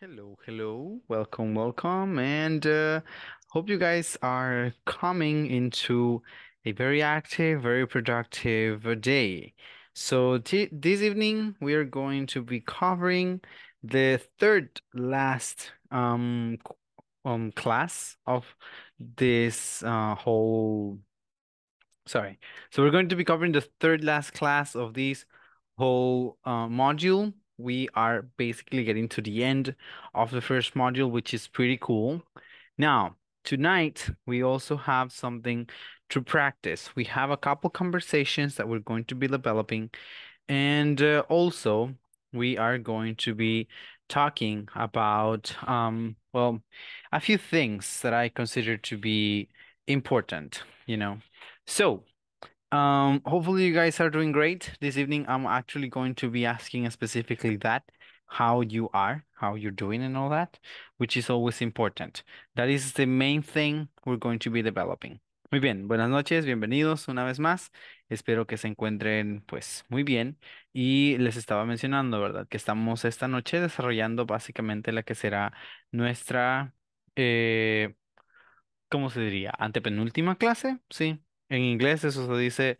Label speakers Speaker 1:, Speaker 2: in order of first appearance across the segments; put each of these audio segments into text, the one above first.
Speaker 1: Hello, hello, welcome, welcome, and uh, hope you guys are coming into a very active, very productive day. So this evening we are going to be covering the third last um um class of this uh, whole Sorry. So we're going to be covering the third last class of this whole uh, module. We are basically getting to the end of the first module, which is pretty cool. Now, tonight, we also have something to practice. We have a couple conversations that we're going to be developing, and uh, also we are going to be talking about, um, well, a few things that I consider to be important, you know. So, um, hopefully you guys are doing great. This evening, I'm actually going to be asking specifically that, how you are, how you're doing and all that, which is always important. That is the main thing we're going to be developing. Muy bien, buenas noches, bienvenidos una vez más. Espero que se encuentren pues muy bien. Y les estaba mencionando, ¿verdad? Que estamos esta noche desarrollando básicamente la que será nuestra eh, ¿cómo se diría? Antepenúltima clase, sí. En inglés eso se dice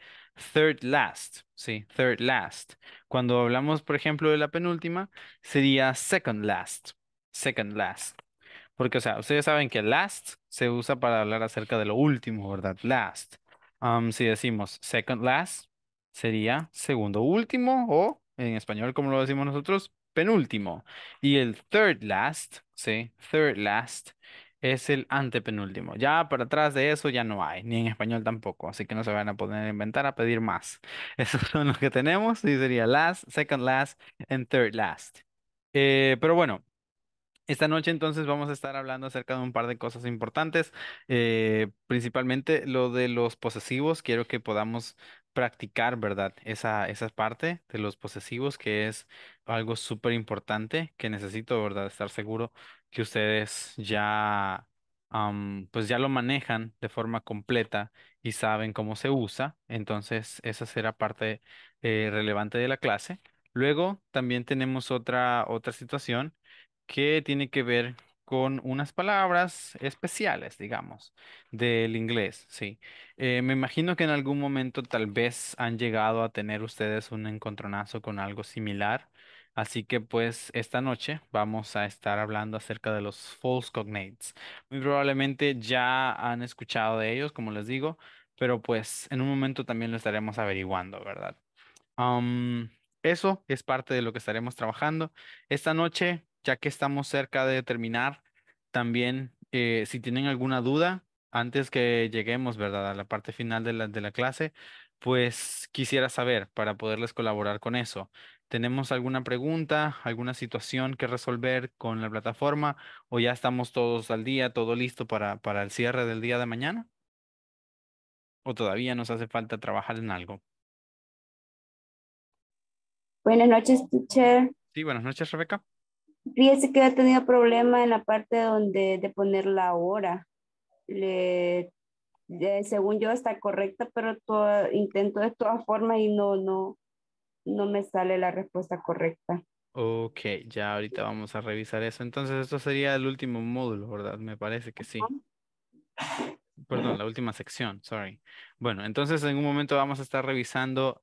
Speaker 1: third last, sí, third last. Cuando hablamos, por ejemplo, de la penúltima, sería second last, second last. Porque, o sea, ustedes saben que last se usa para hablar acerca de lo último, ¿verdad? Last. Um, si decimos second last, sería segundo último o, en español, como lo decimos nosotros, penúltimo. Y el third last, sí, third last es el antepenúltimo. Ya para atrás de eso ya no hay, ni en español tampoco, así que no se van a poder inventar a pedir más. Esos son los que tenemos, y sería last, second last, and third last. Eh, pero bueno. Esta noche entonces vamos a estar hablando acerca de un par de cosas importantes, eh, principalmente lo de los posesivos. Quiero que podamos practicar, ¿verdad? Esa, esa parte de los posesivos, que es algo súper importante que necesito, ¿verdad? Estar seguro que ustedes ya, pues ya lo manejan de forma completa y saben cómo se usa. Entonces, esa será parte eh, relevante de la clase. Luego, también tenemos otra, otra situación que tiene que ver con unas palabras especiales, digamos, del inglés, sí. Eh, me imagino que en algún momento tal vez han llegado a tener ustedes un encontronazo con algo similar, así que pues esta noche vamos a estar hablando acerca de los false cognates. Muy probablemente ya han escuchado de ellos, como les digo, pero pues en un momento también lo estaremos averiguando, ¿verdad? Eso es parte de lo que estaremos trabajando. Esta noche, ya que estamos cerca de terminar, también eh, si tienen alguna duda, antes que lleguemos, ¿verdad? A la parte final de la, de la clase, pues quisiera saber para poderles colaborar con eso. ¿Tenemos alguna pregunta, alguna situación que resolver con la plataforma o ya estamos todos al día, todo listo para, para el cierre del día de mañana? ¿O todavía nos hace falta trabajar en algo?
Speaker 2: Buenas noches, teacher.
Speaker 1: Sí, buenas noches, Rebeca.
Speaker 2: Fíjese que he tenido problema en la parte donde de poner la hora. Le, de- según yo está correcta, pero to- intento de todas formas y no, no, no me sale la respuesta correcta.
Speaker 1: Ok, ya ahorita vamos a revisar eso. Entonces, esto sería el último módulo, ¿verdad? Me parece que sí. Perdón, la última sección, sorry. Bueno, entonces en un momento vamos a estar revisando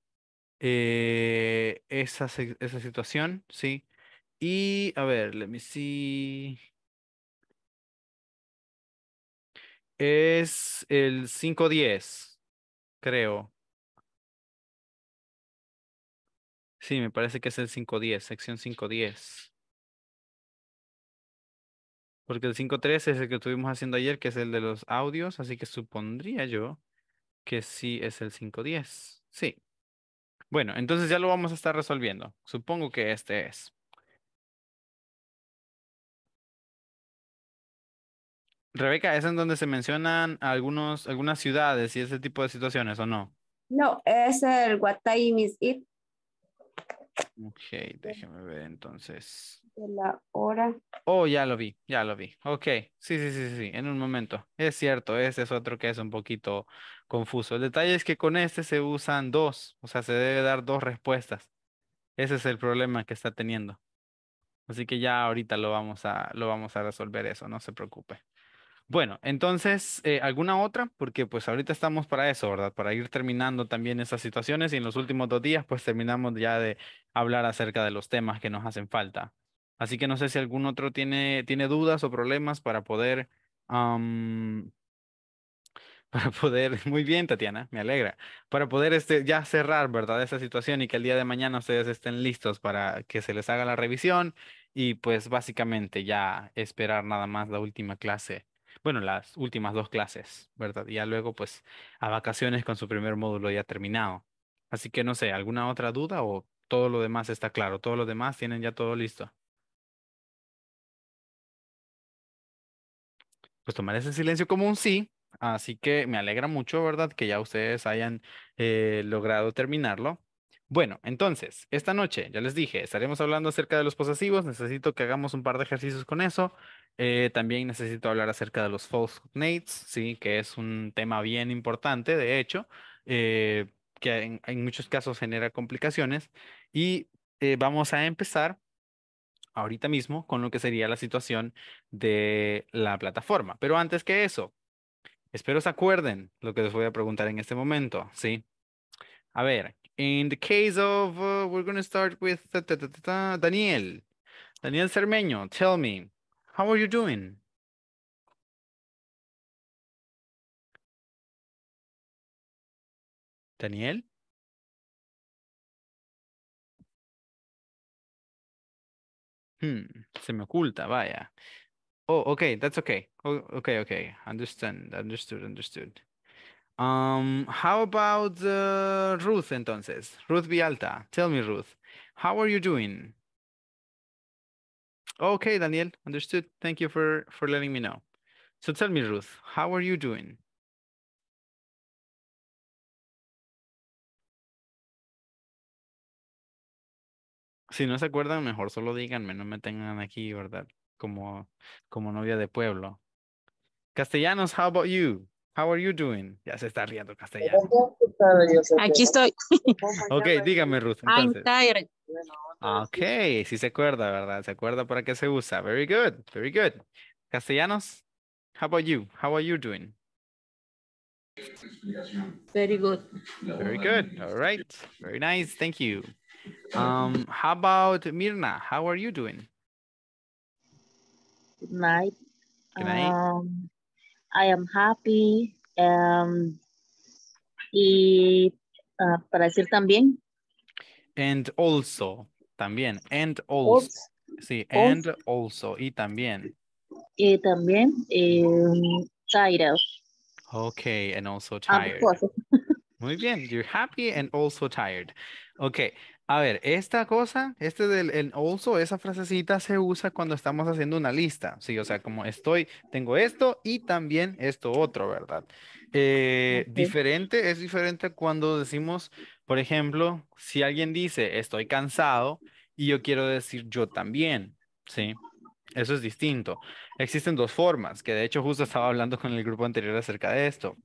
Speaker 1: eh, esa, esa situación, ¿sí? Y a ver, let me see. Es el 510, creo. Sí, me parece que es el 510, sección 510. Porque el 513 es el que estuvimos haciendo ayer, que es el de los audios, así que supondría yo que sí es el 510. Sí. Bueno, entonces ya lo vamos a estar resolviendo. Supongo que este es. Rebeca, ¿es en donde se mencionan algunos, algunas ciudades y ese tipo de situaciones o no?
Speaker 2: No, es el What time is it
Speaker 1: Ok, déjeme ver entonces.
Speaker 2: de la hora.
Speaker 1: Oh, ya lo vi, ya lo vi. Ok, sí, sí, sí, sí, en un momento. Es cierto, ese es otro que es un poquito confuso. El detalle es que con este se usan dos, o sea, se debe dar dos respuestas. Ese es el problema que está teniendo. Así que ya ahorita lo vamos a, lo vamos a resolver eso, no se preocupe. Bueno, entonces, eh, ¿alguna otra? Porque pues ahorita estamos para eso, ¿verdad? Para ir terminando también esas situaciones y en los últimos dos días pues terminamos ya de hablar acerca de los temas que nos hacen falta. Así que no sé si algún otro tiene, tiene dudas o problemas para poder para poder, muy bien, Tatiana, me alegra, para poder este, ya cerrar, ¿verdad? Esa situación y que el día de mañana ustedes estén listos para que se les haga la revisión y pues básicamente ya esperar nada más la última clase, bueno, las últimas dos clases, ¿verdad? Y ya luego pues a vacaciones con su primer módulo ya terminado. Así que no sé, ¿alguna otra duda o todo lo demás está claro? ¿Todos los demás tienen ya todo listo? Pues tomar ese silencio como un sí Así que me alegra mucho, ¿verdad? Que ya ustedes hayan eh, logrado terminarlo. Bueno, entonces, esta noche, ya les dije, estaremos hablando acerca de los posesivos. Necesito que hagamos un par de ejercicios con eso. Eh, también necesito hablar acerca de los false cognates, sí, que es un tema bien importante, de hecho, eh, que en, muchos casos genera complicaciones. Y vamos a empezar ahorita mismo con lo que sería la situación de la plataforma. Pero antes que eso, Espero se acuerden lo que les voy a preguntar en este momento, ¿sí? A ver, in the case of, uh, we're going to start with Daniel. Daniel Cermeño, tell me, how are you doing? Daniel? Hmm, se me oculta, vaya. Oh, okay, that's okay. Oh, okay, okay. Understand, understood, understood. Um, how about uh, Ruth entonces? Ruth Vialta. Tell me, Ruth, how are you doing? Okay, Daniel, understood. Thank you for for letting me know. So tell me, Ruth, how are you doing? Si no se acuerdan, mejor solo díganme, no me tengan aquí, ¿verdad? como, como novia de pueblo. Castellanos, how about you? How are you doing? Ya se está riendo castellano.
Speaker 3: Aquí estoy.
Speaker 1: ok, dígame, Ruth.
Speaker 3: I'm tired.
Speaker 1: Ok, sí se acuerda, ¿verdad? Se acuerda para qué se usa. Very good, very good. Castellanos, how about you? How are you doing?
Speaker 3: Very good.
Speaker 1: Very good. All right. Very nice. Thank you. Um, how about Mirna? How are you doing?
Speaker 4: Good night.
Speaker 1: Good night.
Speaker 4: Um, I am happy. Um, y uh, para decir también.
Speaker 1: And also, también. And also. Sí, and also. Y también.
Speaker 4: Y también. Um, tired.
Speaker 1: Okay, and also tired. Muy bien, you're happy and also tired. Okay, a ver, esta cosa, este del el also, esa frasecita se usa cuando estamos haciendo una lista, sí, o sea, como estoy, tengo esto y también esto otro, ¿verdad? Eh, diferente, es diferente cuando decimos, por ejemplo, si alguien dice estoy cansado y yo quiero decir yo también, ¿sí? Eso es distinto. Existen dos formas, que de hecho justo estaba hablando con el grupo anterior acerca de esto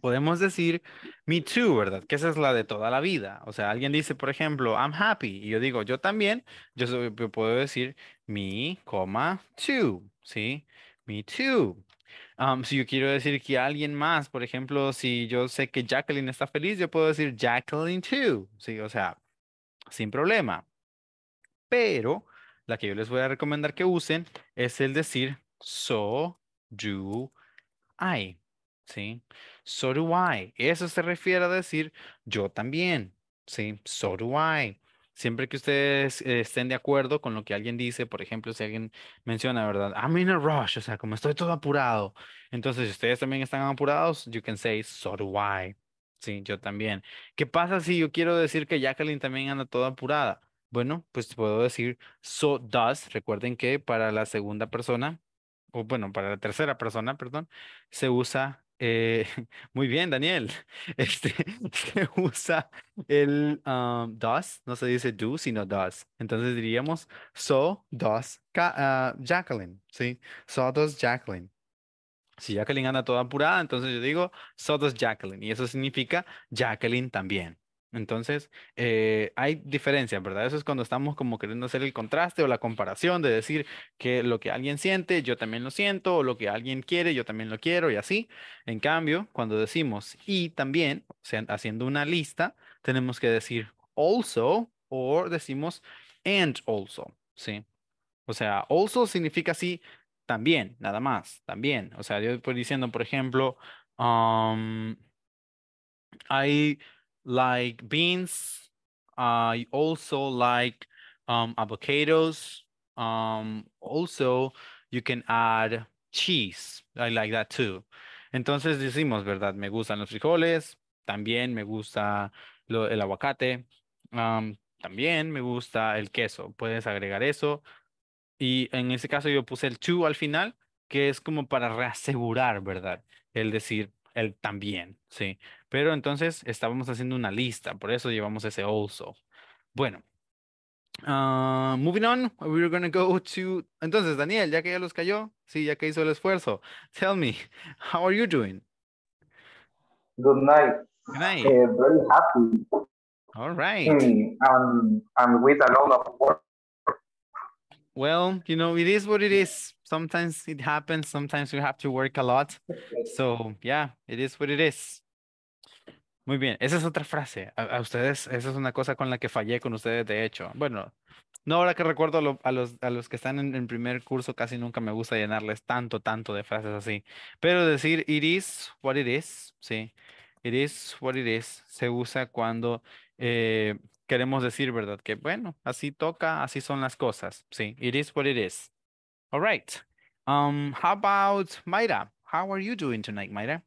Speaker 1: podemos decir me too, ¿verdad? Que esa es la de toda la vida. O sea, alguien dice, por ejemplo, I'm happy, y yo digo, yo también, yo, puedo decir me, coma, too, ¿sí? Me too. Um, si yo quiero decir que alguien más, por ejemplo, si yo sé que Jacqueline está feliz, yo puedo decir Jacqueline too, ¿sí? O sea, sin problema. Pero la que yo les voy a recomendar que usen es el decir so do I. ¿sí? So do I. Eso se refiere a decir yo también, ¿sí? So do I. Siempre que ustedes eh, estén de acuerdo con lo que alguien dice, por ejemplo, si alguien menciona, ¿verdad? I'm in a rush, o sea, como estoy todo apurado. Entonces, si ustedes también están apurados, you can say, so do I. Sí, yo también. ¿Qué pasa si yo quiero decir que Jacqueline también anda toda apurada? Bueno, pues puedo decir so does. Recuerden que para la segunda persona, o bueno, para la tercera persona, perdón, se usa eh, muy bien, Daniel. Este, se usa el um, does, no se dice do, sino does. Entonces diríamos, so does uh, Jacqueline, ¿sí? So does Jacqueline. Si Jacqueline anda toda apurada, entonces yo digo, so does Jacqueline. Y eso significa Jacqueline también. Entonces, eh, hay diferencias, ¿verdad? Eso es cuando estamos como queriendo hacer el contraste o la comparación de decir que lo que alguien siente, yo también lo siento, o lo que alguien quiere, yo también lo quiero y así. En cambio, cuando decimos y también, o sea, haciendo una lista, tenemos que decir also o decimos and also, ¿sí? O sea, also significa así también, nada más, también. O sea, yo estoy diciendo, por ejemplo, um, I like beans. I also like um, avocados. Um, also, you can add cheese. I like that too. Entonces decimos, ¿verdad? Me gustan los frijoles, también me gusta lo- el aguacate, um, también me gusta el queso. Puedes agregar eso. Y en ese caso yo puse el to al final, que es como para reasegurar, ¿verdad? El decir el también, sí. Pero entonces estábamos haciendo una lista, por eso llevamos ese also. Bueno, ah, moving on, we're gonna go to. Entonces, Daniel, ya que ya los cayó, sí, ya que hizo el esfuerzo, tell me, how are you doing?
Speaker 5: Good night.
Speaker 1: Good night.
Speaker 5: Uh, very happy.
Speaker 1: All right.
Speaker 5: Hmm, um, I'm with a lot of work.
Speaker 1: Well, you know, it is what it is. Sometimes it happens. Sometimes we have to work a lot. So, yeah, it is what it is. Muy bien, esa es otra frase. A, ustedes, esa es una cosa con la que fallé con ustedes, de hecho. Bueno, no ahora que recuerdo a los, a los que están en, en primer curso, casi nunca me gusta llenarles tanto, tanto de frases así. Pero decir it is what it is, sí. It is what it is se usa cuando eh, queremos decir, ¿verdad? Que bueno, así toca, así son las cosas. Sí, it is what it is. All right. Um, how about Mayra? How are you doing tonight, Mayra?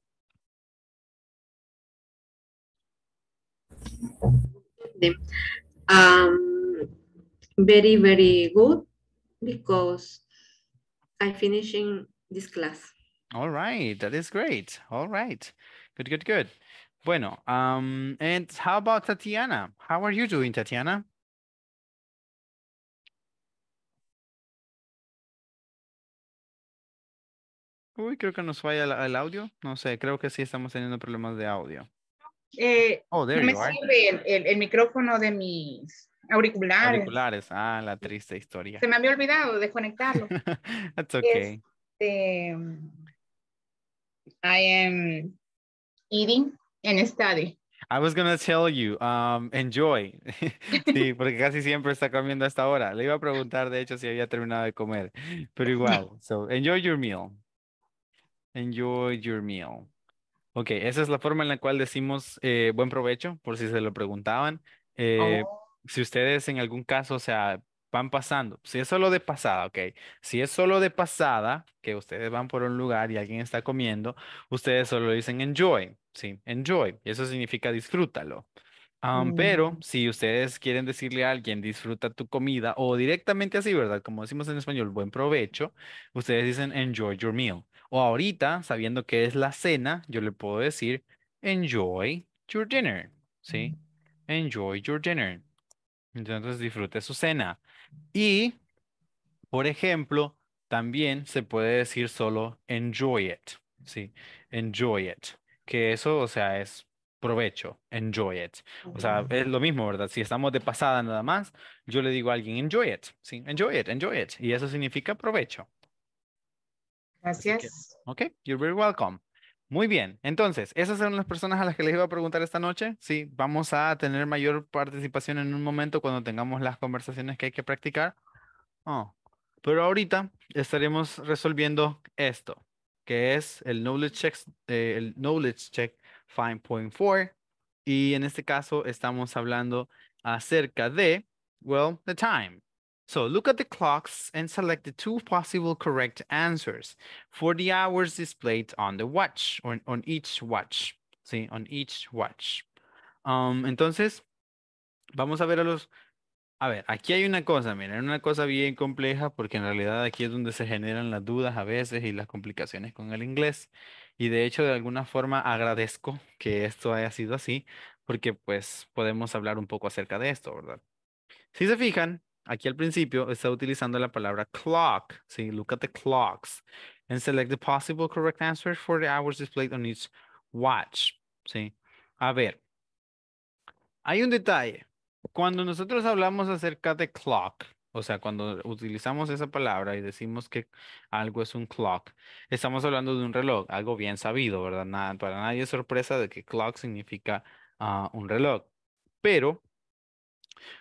Speaker 3: Um, very, very good because I'm finishing this class.
Speaker 1: All right, that is great. All right. Good, good, good. Bueno, um, and how about Tatiana? How are you doing, Tatiana? Uy, creo que nos falla el, el audio. No sé, creo que sí estamos teniendo problemas de audio.
Speaker 6: Eh,
Speaker 1: Oh, there
Speaker 6: no me
Speaker 1: you are.
Speaker 6: sirve el, el- el micrófono de mis auriculares.
Speaker 1: Auriculares. Ah, la triste historia.
Speaker 6: Se me había olvidado desconectarlo.
Speaker 1: That's okay.
Speaker 6: Este, I am eating and study.
Speaker 1: I was gonna tell you, um, enjoy. Sí, porque casi siempre está comiendo a esta hora. Le iba a preguntar, de hecho, si había terminado de comer, pero igual. So, enjoy your meal. Enjoy your meal. Ok, esa es la forma en la cual decimos eh, buen provecho, por si se lo preguntaban. Eh,
Speaker 6: Oh,
Speaker 1: si ustedes en algún caso, o sea, van pasando, si es solo de pasada, ok, si es solo de pasada, que ustedes van por un lugar y alguien está comiendo, ustedes solo dicen enjoy, sí, enjoy, y eso significa disfrútalo. Am, pero
Speaker 6: Mm.
Speaker 1: si ustedes quieren decirle a alguien disfruta tu comida o directamente así, ¿verdad? Como decimos en español, buen provecho, ustedes dicen enjoy your meal. O ahorita, sabiendo que es la cena, yo le puedo decir enjoy your dinner, ¿sí? Enjoy your dinner. Entonces disfrute su cena. Y, por ejemplo, también se puede decir solo enjoy it, ¿sí? Enjoy it. Que eso, o sea, es provecho, enjoy it. O sea, es lo mismo, ¿verdad? Si estamos de pasada nada más, yo le digo a alguien enjoy it, ¿sí? Enjoy it, enjoy it. Y eso significa provecho.
Speaker 6: gracias.
Speaker 1: Ok, you're very welcome. Muy bien, entonces, esas son las personas a las que les iba a preguntar esta noche. Sí, vamos a tener mayor participación en un momento cuando tengamos las conversaciones que hay que practicar. Oh, pero ahorita estaremos resolviendo esto, que es el Knowledge Check, eh, el Knowledge Check 5.4. Y en este caso estamos hablando acerca de, well, the time. So look at the clocks and select the two possible correct answers for the hours displayed on the watch or on each watch. Sí, on each watch. Um, entonces, vamos a ver a los. A ver, aquí hay una cosa, miren, una cosa bien compleja porque en realidad aquí es donde se generan las dudas a veces y las complicaciones con el inglés. Y de hecho, de alguna forma agradezco que esto haya sido así porque pues podemos hablar un poco acerca de esto, ¿verdad? Si se fijan, aquí al principio está utilizando la palabra clock. Sí, look at the clocks and select the possible correct answer for the hours displayed on each watch. Sí. A ver, Hay un detalle. Cuando nosotros hablamos acerca de clock, o sea, cuando utilizamos esa palabra y decimos que algo es un clock, estamos hablando de un reloj, algo bien sabido, ¿verdad? Nada, para nadie es sorpresa de que clock significa ah, un reloj. Pero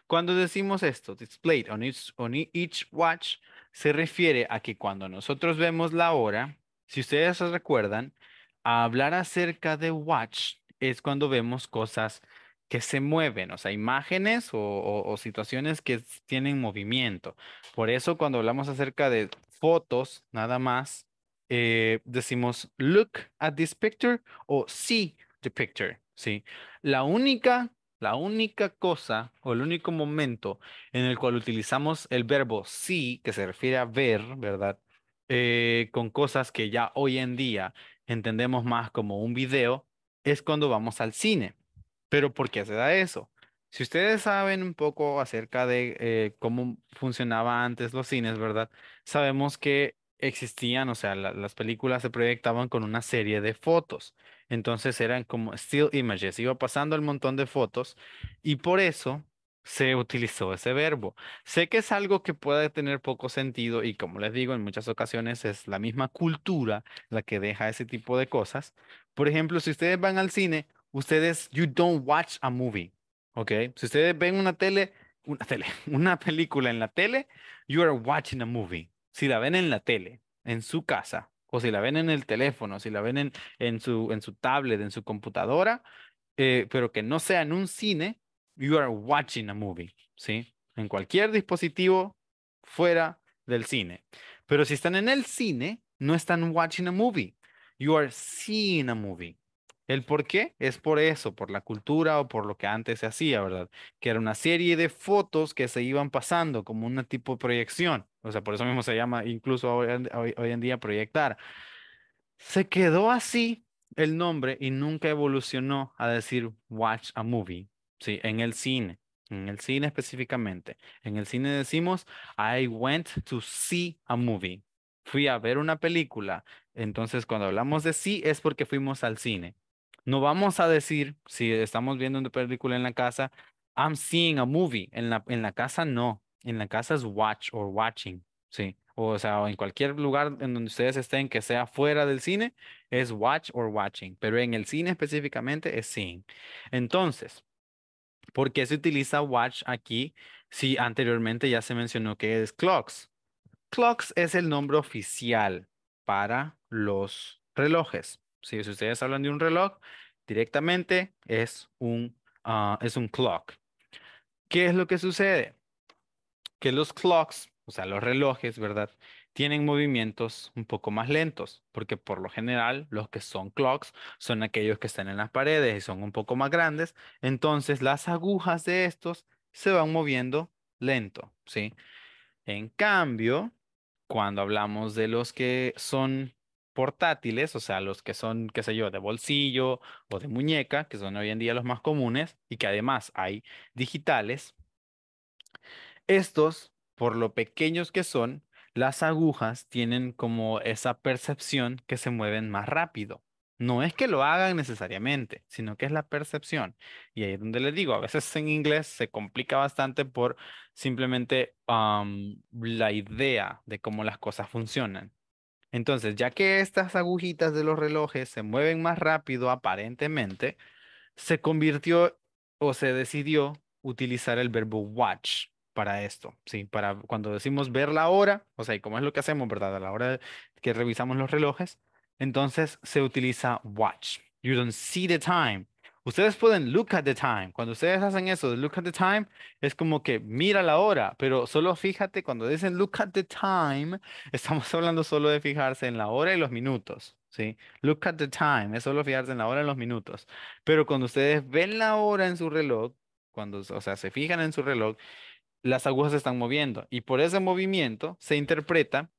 Speaker 1: cuando decimos esto, displayed on each, watch, se refiere a que cuando nosotros vemos la hora, si ustedes se recuerdan, hablar acerca de watch es cuando vemos cosas que se mueven, o sea, imágenes o, situaciones que tienen movimiento. Por eso cuando hablamos acerca de fotos, nada más, eh, decimos look at this picture o see the picture, ¿sí? La única, la única cosa o el único momento en el cual utilizamos el verbo see, que se refiere a ver, ¿verdad? Eh, con cosas que ya hoy en día entendemos más como un video, es cuando vamos al cine. Pero ¿por qué se da eso? Si ustedes saben un poco acerca de eh, cómo funcionaba antes los cines, ¿verdad? Sabemos que existían, o sea, la- las películas se proyectaban con una serie de fotos. Entonces eran como still images, iba pasando el montón de fotos y por eso se utilizó ese verbo. Sé que es algo que puede tener poco sentido y como les digo, en muchas ocasiones es la misma cultura la que deja ese tipo de cosas. Por ejemplo, si ustedes van al cine, ustedes, you don't watch a movie, ¿ok? Si ustedes ven una tele, una tele, una película en la tele, you are watching a movie. Si la ven en la tele, en su casa, o si la ven en el teléfono, si la ven en, en su, en su tablet, en su computadora, eh, pero que no sea en un cine, you are watching a movie, ¿sí? En cualquier dispositivo fuera del cine. Pero si están en el cine, no están watching a movie. You are seeing a movie. ¿El por qué? Es por eso, por la cultura o por lo que antes se hacía, ¿verdad? Que era una serie de fotos que se iban pasando como una tipo de proyección. O sea, por eso mismo se llama incluso hoy hoy en día proyectar. Se quedó así el nombre y nunca evolucionó a decir watch a movie, ¿sí? En el cine, en el cine específicamente. En el cine decimos I went to see a movie. Fui a ver una película. Entonces, cuando hablamos de sí es porque fuimos al cine. No vamos a decir, si estamos viendo una película en la casa, I'm seeing a movie. En la, en la casa no. En la casa es watch or watching. Sí. O sea, en cualquier lugar en donde ustedes estén que sea fuera del cine, es watch or watching. Pero en el cine específicamente es seeing. Entonces, ¿por qué se utiliza watch aquí si anteriormente ya se mencionó que es clocks? Clocks es el nombre oficial para los relojes. Si ustedes hablan de un reloj, directamente es un, ah, es un clock. ¿Qué es lo que sucede? Que los clocks, o sea, los relojes, ¿verdad? Tienen movimientos un poco más lentos, porque por lo general los que son clocks son aquellos que están en las paredes y son un poco más grandes. Entonces las agujas de estos se van moviendo lento, ¿sí? En cambio, cuando hablamos de los que son portátiles, o sea, los que son, qué sé yo, de bolsillo o de muñeca, que son hoy en día los más comunes y que además hay digitales, estos, por lo pequeños que son, las agujas tienen como esa percepción que se mueven más rápido. No es que lo hagan necesariamente, sino que es la percepción. Y ahí es donde les digo, a veces en inglés se complica bastante por simplemente la idea de cómo las cosas funcionan. Entonces, ya que estas agujitas de los relojes se mueven más rápido aparentemente, se convirtió o se decidió utilizar el verbo watch para esto, sí, para cuando decimos ver la hora, o sea, y como es lo que hacemos, ¿verdad? A la hora que revisamos los relojes, entonces se utiliza watch. You don't see the time. Ustedes pueden look at the time. Cuando ustedes hacen eso look at the time, es como que mira la hora, pero solo fíjate cuando dicen look at the time, estamos hablando solo de fijarse en la hora y los minutos, ¿sí? Look at the time, es solo fijarse en la hora y los minutos. Pero cuando ustedes ven la hora en su reloj, cuando, o sea, se fijan en su reloj, las agujas se están moviendo y por ese movimiento se interpreta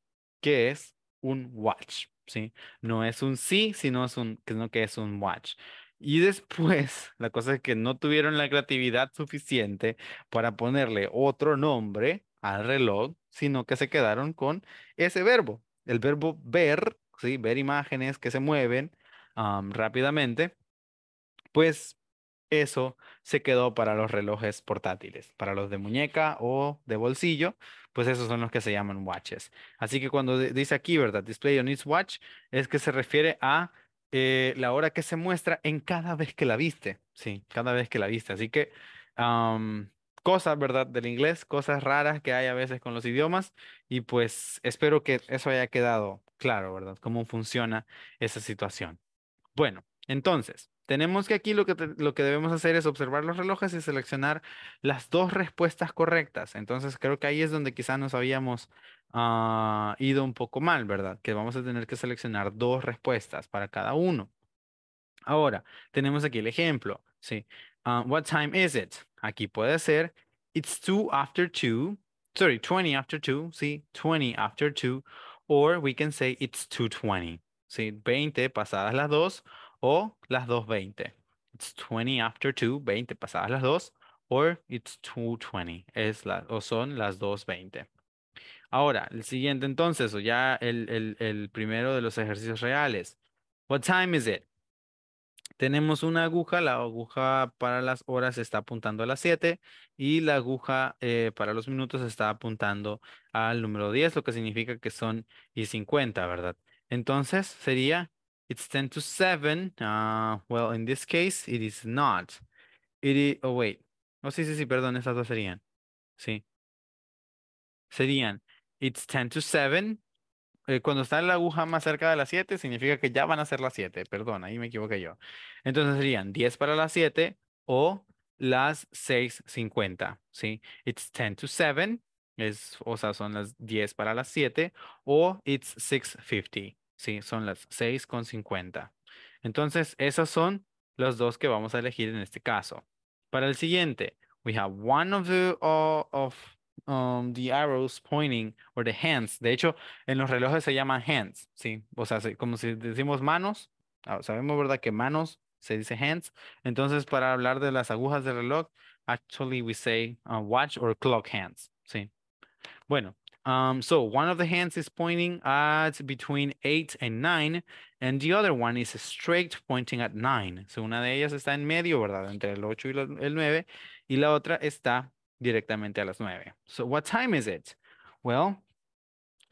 Speaker 1: que es un watch, ¿sí? No es un sí, sino, es un, sino que es un watch. Y después, la cosa es que no tuvieron la creatividad suficiente para ponerle otro nombre al reloj, sino que se quedaron con ese verbo, el verbo ver, ¿sí? Ver imágenes que se mueven am, rápidamente, pues eso se quedó para los relojes portátiles, para los de muñeca o de bolsillo, pues esos son los que se llaman watches. Así que cuando di- dice aquí, ¿verdad? Display on its watch, es que se refiere a eh, la hora que se muestra en cada vez que la viste, sí, cada vez que la viste. Así que cosas, ¿verdad? Del inglés, cosas raras que hay a veces con los idiomas y pues espero que eso haya quedado claro, ¿verdad? Cómo funciona esa situación. Bueno, entonces, tenemos que aquí lo que, lo que debemos hacer es observar los relojes y seleccionar las dos respuestas correctas. Entonces, creo que ahí es donde quizás nos habíamos ah, ido un poco mal, ¿verdad? Que vamos a tener que seleccionar dos respuestas para cada uno. Ahora, tenemos aquí el ejemplo, ¿sí? Ah, what time is it? Aquí puede ser, it's two after two, sorry, 20 after two, sí, 20 after two, or we can say it's 2:20, sí, 20 pasadas las 2 o las 2:20. It's 20 after two, 20 pasadas las 2, or it's 2:20, es la, o son las 2:20. Ahora, el siguiente entonces, o ya el, el, primero de los ejercicios reales. What time is it? Tenemos una aguja, la aguja para las horas está apuntando a las 7 y la aguja eh, para los minutos está apuntando al número 10, lo que significa que son y 50, ¿verdad? Entonces sería, it's 10 to 7. ah, well, in this case, it is not. It is, oh, wait. Oh, sí, sí, sí, perdón, estas dos serían. Sí. Serían, it's 10 to 7. Eh, cuando está la aguja más cerca de las 7, significa que ya van a ser las 7. Perdón, ahí me equivoqué yo. Entonces serían 10 para las 7 o las 6.50, ¿sí? It's 10 to 7, es, o sea, son las 10 para las 7 o it's 6.50, ¿sí? Son las 6.50. Entonces, esos son los dos que vamos a elegir en este caso. Para el siguiente, we have one of the, uh, of um, the arrows pointing, or the hands. De hecho, en los relojes se llaman hands, ¿sí? O sea, se- como si decimos manos, ah, sabemos, ¿verdad? Que manos se dice hands. Entonces, para hablar de las agujas del reloj, actually we say uh, watch or clock hands, ¿sí? Bueno, um, so one of the hands is pointing at between 8 and 9, and the other one is straight pointing at 9. So una de ellas está en medio, ¿verdad? Entre el 8 y el 9, y la otra está directamente a las 9. So what time is it? Well,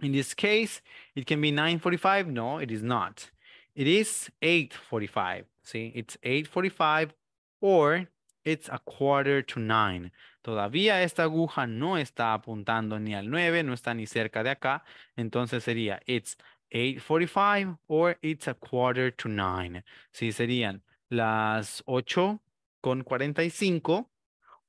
Speaker 1: in this case, it can be 9.45. No, it is not. It is 8.45. See, it's 8.45 or it's a quarter to 9. Todavía esta aguja no está apuntando ni al 9, no está ni cerca de acá. Entonces sería it's 8.45 or it's a quarter to 9. Sí, serían las 8 con 45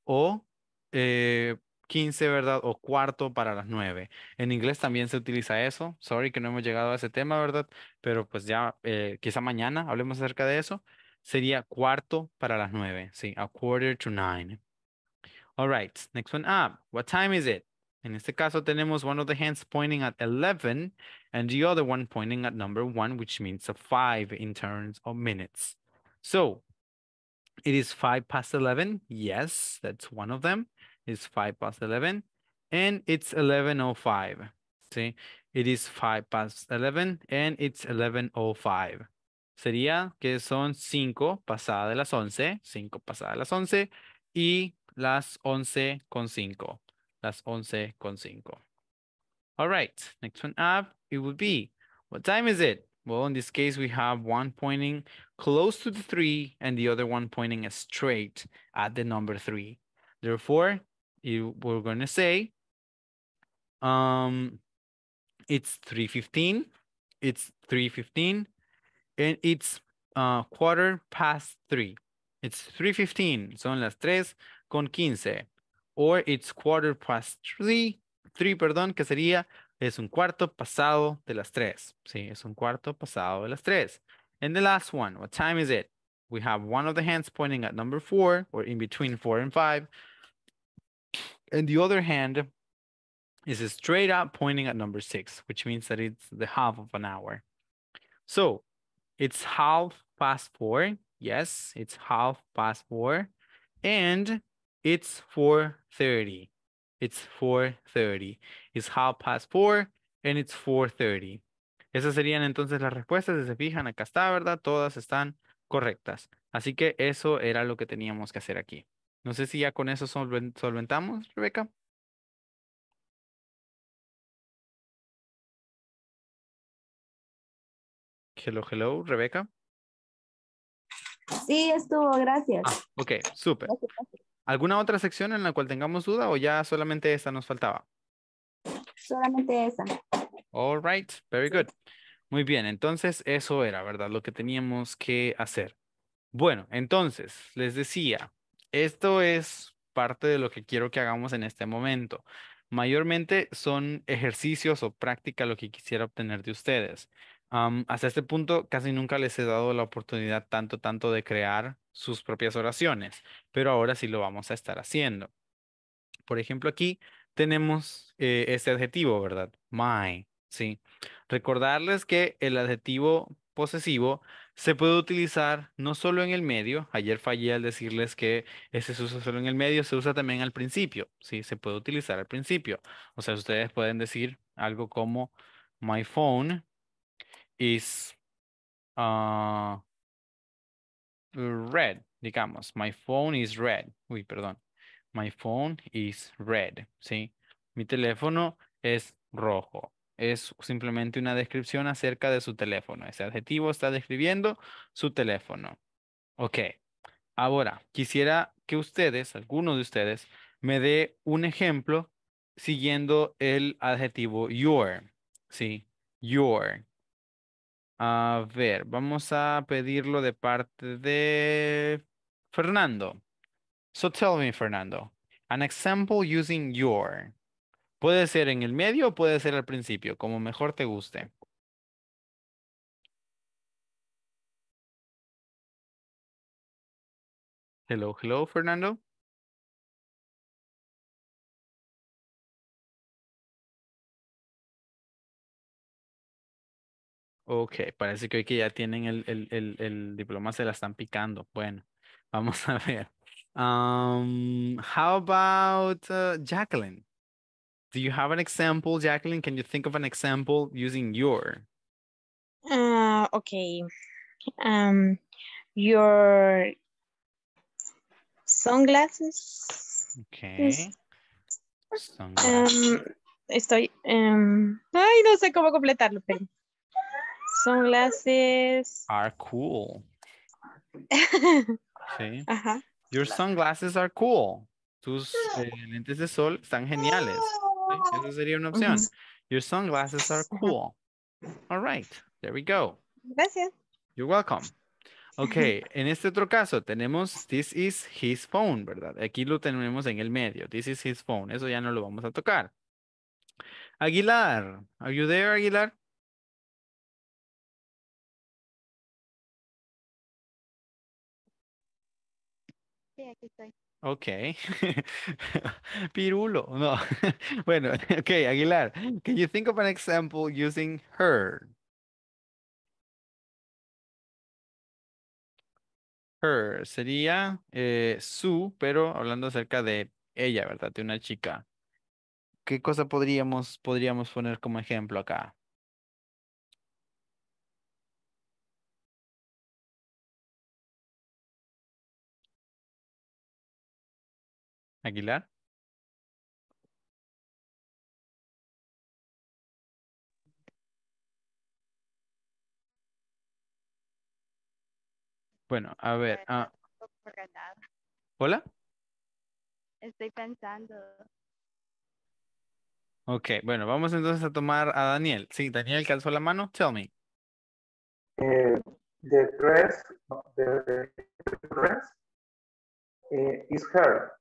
Speaker 1: o eh, 15, ¿verdad? O cuarto para las 9. En inglés también se utiliza eso. Sorry que no hemos llegado a ese tema, ¿verdad? Pero pues ya, eh, quizá mañana hablemos acerca de eso. Sería cuarto para las 9. Sí, a quarter to nine. All right, next one up. What time is it? En este caso tenemos one of the hands pointing at 11 and the other one pointing at number one, which means a five in terms of minutes. So it is five past 11. Yes, that's one of them. It's five past 11 and it's 11.05. See, it is five past 11 and it's 11.05. Sería que son cinco pasadas de las 11, cinco pasadas de las 11 y las 11 con 5. Las 11 con 5. All right, next one up, it would be, what time is it? Well, in this case, we have one pointing close to the three and the other one pointing straight at the number three. Therefore, you, we're going to say, um, it's 3.15, it's 3.15, and it's uh, quarter past three. It's 3.15, son las 3 con 15. Or it's quarter past three, three, perdón, que sería, es un cuarto pasado de las 3. Sí, es un cuarto pasado de las 3. And the last one, what time is it? We have one of the hands pointing at number 4, or in between 4 and 5. And the other hand is straight up pointing at number 6, which means that it's the half of an hour. So, it's half past 4. Yes, it's half past 4. And it's 4.30. It's 4.30. It's half past 4 and it's 4.30. Esas serían entonces las respuestas. Si se fijan, acá está, ¿verdad? Todas están correctas. Así que eso era lo que teníamos que hacer aquí. No sé si ya con eso solven- solventamos, Rebeca. Hello, hello, Rebeca.
Speaker 2: Sí, estuvo, gracias.
Speaker 1: Ah, ok, súper. ¿Alguna otra sección en la cual tengamos duda o ya solamente esta nos faltaba?
Speaker 2: Solamente esa.
Speaker 1: All right, very good. Muy bien, entonces eso era, ¿verdad? Lo que teníamos que hacer. Bueno, entonces, les decía, esto es parte de lo que quiero que hagamos en este momento. Mayormente son ejercicios o práctica lo que quisiera obtener de ustedes. Hasta este punto casi nunca les he dado la oportunidad tanto, tanto de crear sus propias oraciones, pero ahora sí lo vamos a estar haciendo. Por ejemplo, aquí tenemos eh, este adjetivo, ¿verdad? My, ¿sí? Recordarles que el adjetivo posesivo se puede utilizar no solo en el medio, ayer fallé al decirles que ese se usa solo en el medio, se usa también al principio, ¿sí? Se puede utilizar al principio. O sea, ustedes pueden decir algo como, my phone is ah, red, digamos, my phone is red. Uy, perdón. My phone is red, ¿sí? Mi teléfono es rojo. Es simplemente una descripción acerca de su teléfono. Ese adjetivo está describiendo su teléfono. Ok. Ahora, quisiera que ustedes, alguno de ustedes, me dé un ejemplo siguiendo el adjetivo your, ¿sí? Your. A ver, vamos a pedirlo de parte de Fernando. So tell me, Fernando, an example using your. Puede ser en el medio o puede ser al principio, como mejor te guste. Hello, hello, Fernando. Ok, parece que hoy que ya tienen el, el, el, el diploma se la están picando. Bueno, vamos a ver. Um, how about uh, Jacqueline? Do you have an example, Jacqueline? Can you think of an example using your?
Speaker 7: Uh, okay. Um, your sunglasses.
Speaker 1: Okay. Sunglasses.
Speaker 7: Um, estoy. um, ay, no sé cómo completarlo, pero. Sunglasses.
Speaker 1: Are cool. Sí.
Speaker 7: Ajá.
Speaker 1: Your sunglasses are cool. Tus eh, lentes de sol están geniales. ¿Sí? Esa sería una opción.
Speaker 7: Ujú.
Speaker 1: Your sunglasses are cool. All right. There we go.
Speaker 7: Gracias.
Speaker 1: You're welcome. Ok, en este otro caso tenemos this is his phone, ¿verdad? Aquí lo tenemos en el medio. This is his phone. Eso ya no lo vamos a tocar. Aguilar. Are you there, Aguilar?
Speaker 8: Sí, aquí estoy.
Speaker 1: Ok. Pirulo. No. Bueno, ok, Aguilar. Can you think of an example using her? Her sería eh, su, pero hablando acerca de ella, ¿verdad? De una chica. ¿Qué cosa podríamos, podríamos poner como ejemplo acá? Aguilar. Bueno, a ver. Ah. ¿Hola?
Speaker 8: Estoy pensando.
Speaker 1: Ok, bueno, vamos entonces a tomar a Daniel. Sí, Daniel calzó la mano. Tell me.
Speaker 5: Eh, the dress, the, the dress eh, is her.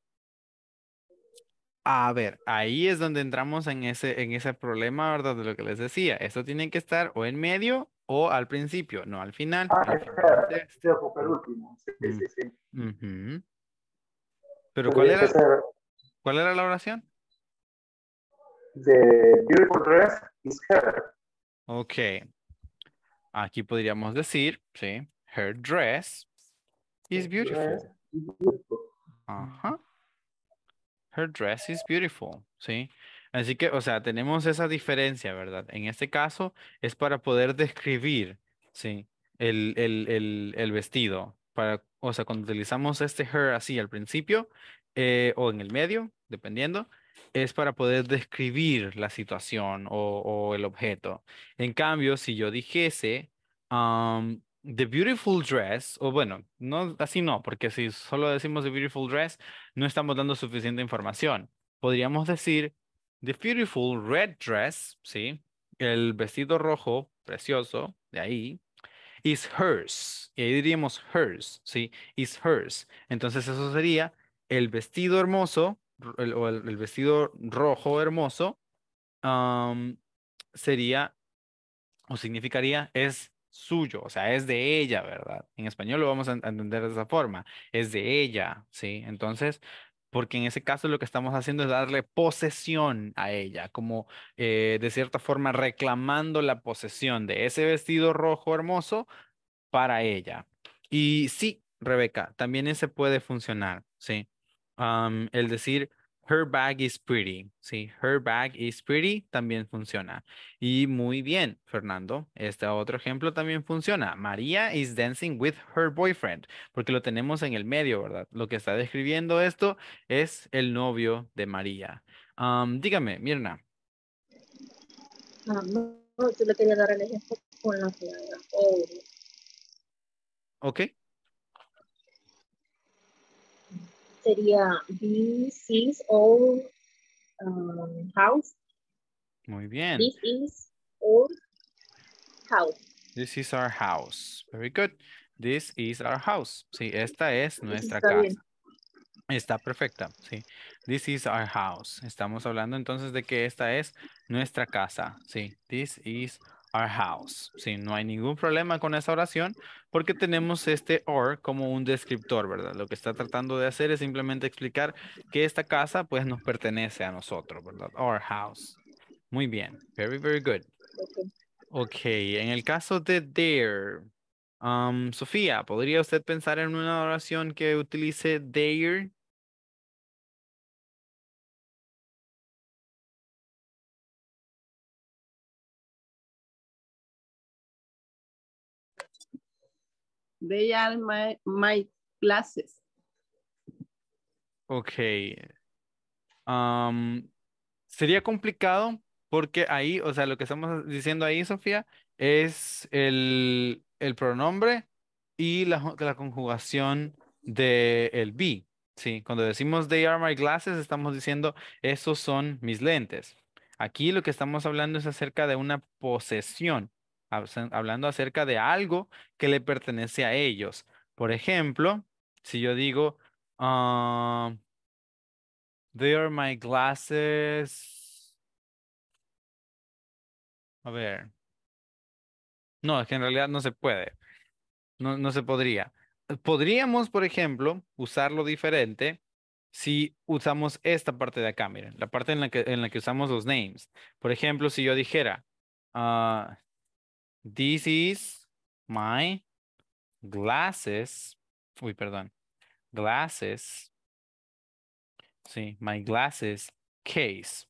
Speaker 1: A ver, ahí es donde entramos en ese, en ese problema, ¿verdad? De lo que les decía. Esto tiene que estar o en medio o al principio, no al final.
Speaker 5: Ah,
Speaker 1: al final.
Speaker 5: Sí, ocupa el último. Sí, sí, sí. sí.
Speaker 1: Pero ¿cuál era,
Speaker 5: ser
Speaker 1: cuál era la oración?
Speaker 5: The beautiful dress is her.
Speaker 1: Ok. Aquí podríamos decir, sí, her dress is
Speaker 5: The
Speaker 1: beautiful.
Speaker 5: dress is beautiful.
Speaker 1: Ajá. Her dress is beautiful, ¿sí? Así que, o sea, tenemos esa diferencia, ¿verdad? En este caso es para poder describir, ¿sí? El, el, el, el vestido. Para, o sea, cuando utilizamos este her así al principio eh, o en el medio, dependiendo, es para poder describir la situación o, o el objeto. En cambio, si yo dijese um, the beautiful dress, o bueno, no, así no, porque si solo decimos the beautiful dress, no estamos dando suficiente información. Podríamos decir the beautiful red dress, ¿sí? El vestido rojo precioso, de ahí, is hers. Y ahí diríamos hers, ¿sí? Is hers. Entonces eso sería el vestido hermoso, o el, el vestido rojo hermoso, am, sería o significaría es suyo, o sea, es de ella, ¿verdad? En español lo vamos a en- a entender de esa forma, es de ella, ¿sí? Entonces, porque en ese caso lo que estamos haciendo es darle posesión a ella, como eh, de cierta forma reclamando la posesión de ese vestido rojo hermoso para ella. Y sí, Rebeca, también ese puede funcionar, ¿sí? El decir her bag is pretty, ¿sí? Her bag is pretty también funciona. Y muy bien, Fernando, este otro ejemplo también funciona. María is dancing with her boyfriend, porque lo tenemos en el medio, ¿verdad? Lo que está describiendo esto es el novio de María. Am, dígame, Mirna.
Speaker 4: Ah, no, yo le quería dar el ejemplo con la palabra all.
Speaker 1: ¿Ok?
Speaker 4: Sería this is all um, house.
Speaker 1: Muy bien.
Speaker 4: This is all house.
Speaker 1: This is our house. Very good. This is our house. Sí, esta es nuestra
Speaker 4: está
Speaker 1: casa.
Speaker 4: bien.
Speaker 1: Está perfecta, sí. This is our house. Estamos hablando entonces de que esta es nuestra casa. Sí, this is our house. Sí, no hay ningún problema con esa oración porque tenemos este or como un descriptor, ¿verdad? Lo que está tratando de hacer es simplemente explicar que esta casa pues nos pertenece a nosotros, ¿verdad? Our house. Muy bien. Very, very good.
Speaker 4: Ok.
Speaker 1: En el caso de there, um, Sofía, ¿podría usted pensar en una oración que utilice there?
Speaker 9: They are my, my classes.
Speaker 1: Ok. Am, sería complicado porque ahí, o sea, lo que estamos diciendo ahí, Sofía, es el, el pronombre y la, la conjugación de el be. Sí, cuando decimos they are my glasses, estamos diciendo esos son mis lentes. Aquí lo que estamos hablando es acerca de una posesión, hablando acerca de algo que le pertenece a ellos. Por ejemplo, si yo digo, ah, They are my glasses. A ver. No, es que en realidad no se puede. No, no se podría. Podríamos, por ejemplo, usarlo diferente si usamos esta parte de acá, miren, la parte en la que, en la que usamos los names. Por ejemplo, si yo dijera, ah, this is my glasses. Uy, perdón. Glasses. Sí, my glasses case.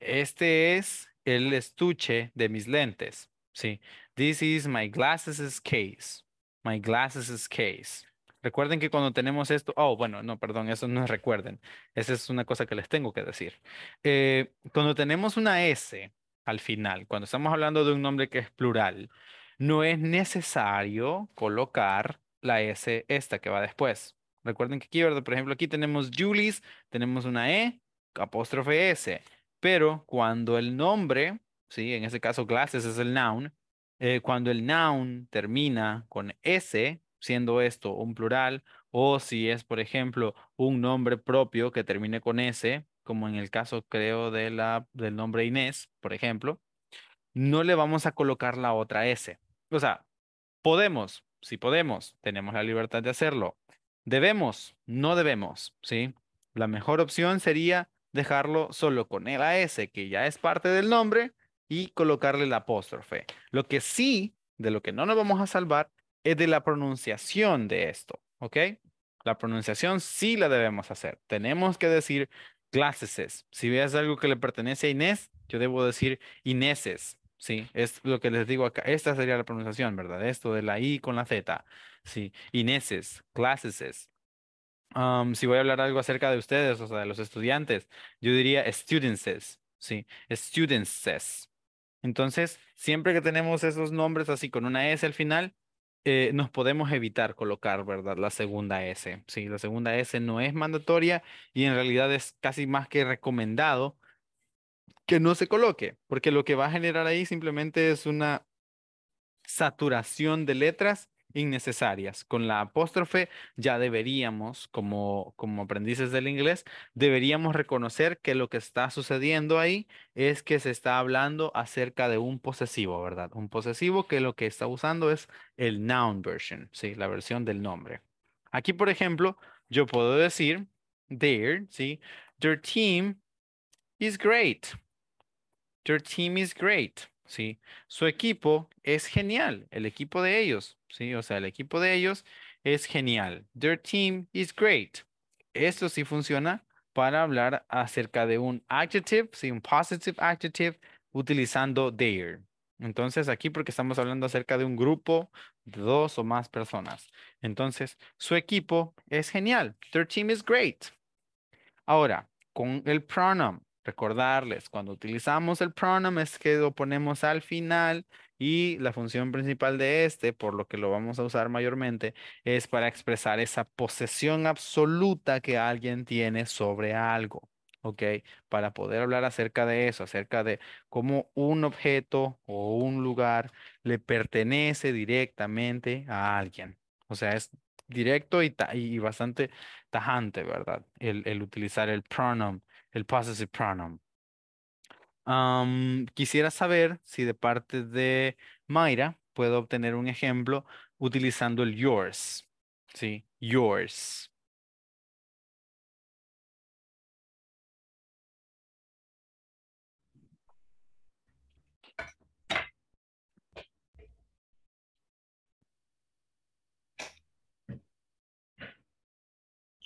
Speaker 1: Este es el estuche de mis lentes. Sí. This is my glasses case. My glasses case. Recuerden que cuando tenemos esto, oh, bueno, no, perdón, eso no recuerden. Esa es una cosa que les tengo que decir. Eh, cuando tenemos una S al final, cuando estamos hablando de un nombre que es plural, no es necesario colocar la S esta que va después. Recuerden que aquí, por ejemplo, aquí tenemos Julie's, tenemos una E, apóstrofe S. Pero cuando el nombre, ¿sí? En ese caso, glasses es el noun. eh, cuando el noun termina con S, siendo esto un plural, o si es, por ejemplo, un nombre propio que termine con S, como en el caso, creo, de la, del nombre Inés, por ejemplo, no le vamos a colocar la otra S. O sea, podemos, si podemos, tenemos la libertad de hacerlo. Debemos, no debemos, ¿sí? La mejor opción sería dejarlo solo con el S, que ya es parte del nombre, y colocarle la apóstrofe. Lo que sí, de lo que no nos vamos a salvar, es de la pronunciación de esto, ¿ok? La pronunciación sí la debemos hacer. Tenemos que decir glasses. Si ves algo que le pertenece a Inés, yo debo decir Ineses. sí, es lo que les digo acá. Esta sería la pronunciación, ¿verdad? Esto de la I con la Z, sí. Ineses, classes. Um, si voy a hablar algo acerca de ustedes, o sea, de los estudiantes, yo diría studentses, sí, studentses. Entonces, siempre que tenemos esos nombres así con una S al final, eh, nos podemos evitar colocar, ¿verdad? La segunda S. Sí, la segunda S no es mandatoria y en realidad es casi más que recomendado que no se coloque, porque lo que va a generar ahí simplemente es una saturación de letras innecesarias. Con la apóstrofe ya deberíamos, como, como aprendices del inglés, deberíamos reconocer que lo que está sucediendo ahí es que se está hablando acerca de un posesivo, ¿verdad? Un posesivo que lo que está usando es el noun version, ¿sí? La versión del nombre. Aquí, por ejemplo, yo puedo decir, their, ¿sí? Their team is great. Their team is great. ¿sí? Su equipo es genial, el equipo de ellos, ¿sí? O sea, el equipo de ellos es genial. Their team is great. Esto sí funciona para hablar acerca de un adjective, sí, un positive adjective utilizando their. Entonces, aquí porque estamos hablando acerca de un grupo de dos o más personas. Entonces, su equipo es genial. Their team is great. Ahora, con el pronoun, recordarles, cuando utilizamos el pronoun es que lo ponemos al final y la función principal de este, por lo que lo vamos a usar mayormente, es para expresar esa posesión absoluta que alguien tiene sobre algo. ¿ok? Para poder hablar acerca de eso, acerca de cómo un objeto o un lugar le pertenece directamente a alguien. O sea, es directo y, bastante tajante, ¿verdad? El, el utilizar el pronoun el possessive pronoun. Quisiera saber si de parte de Mayra puedo obtener un ejemplo utilizando el yours. Sí, yours.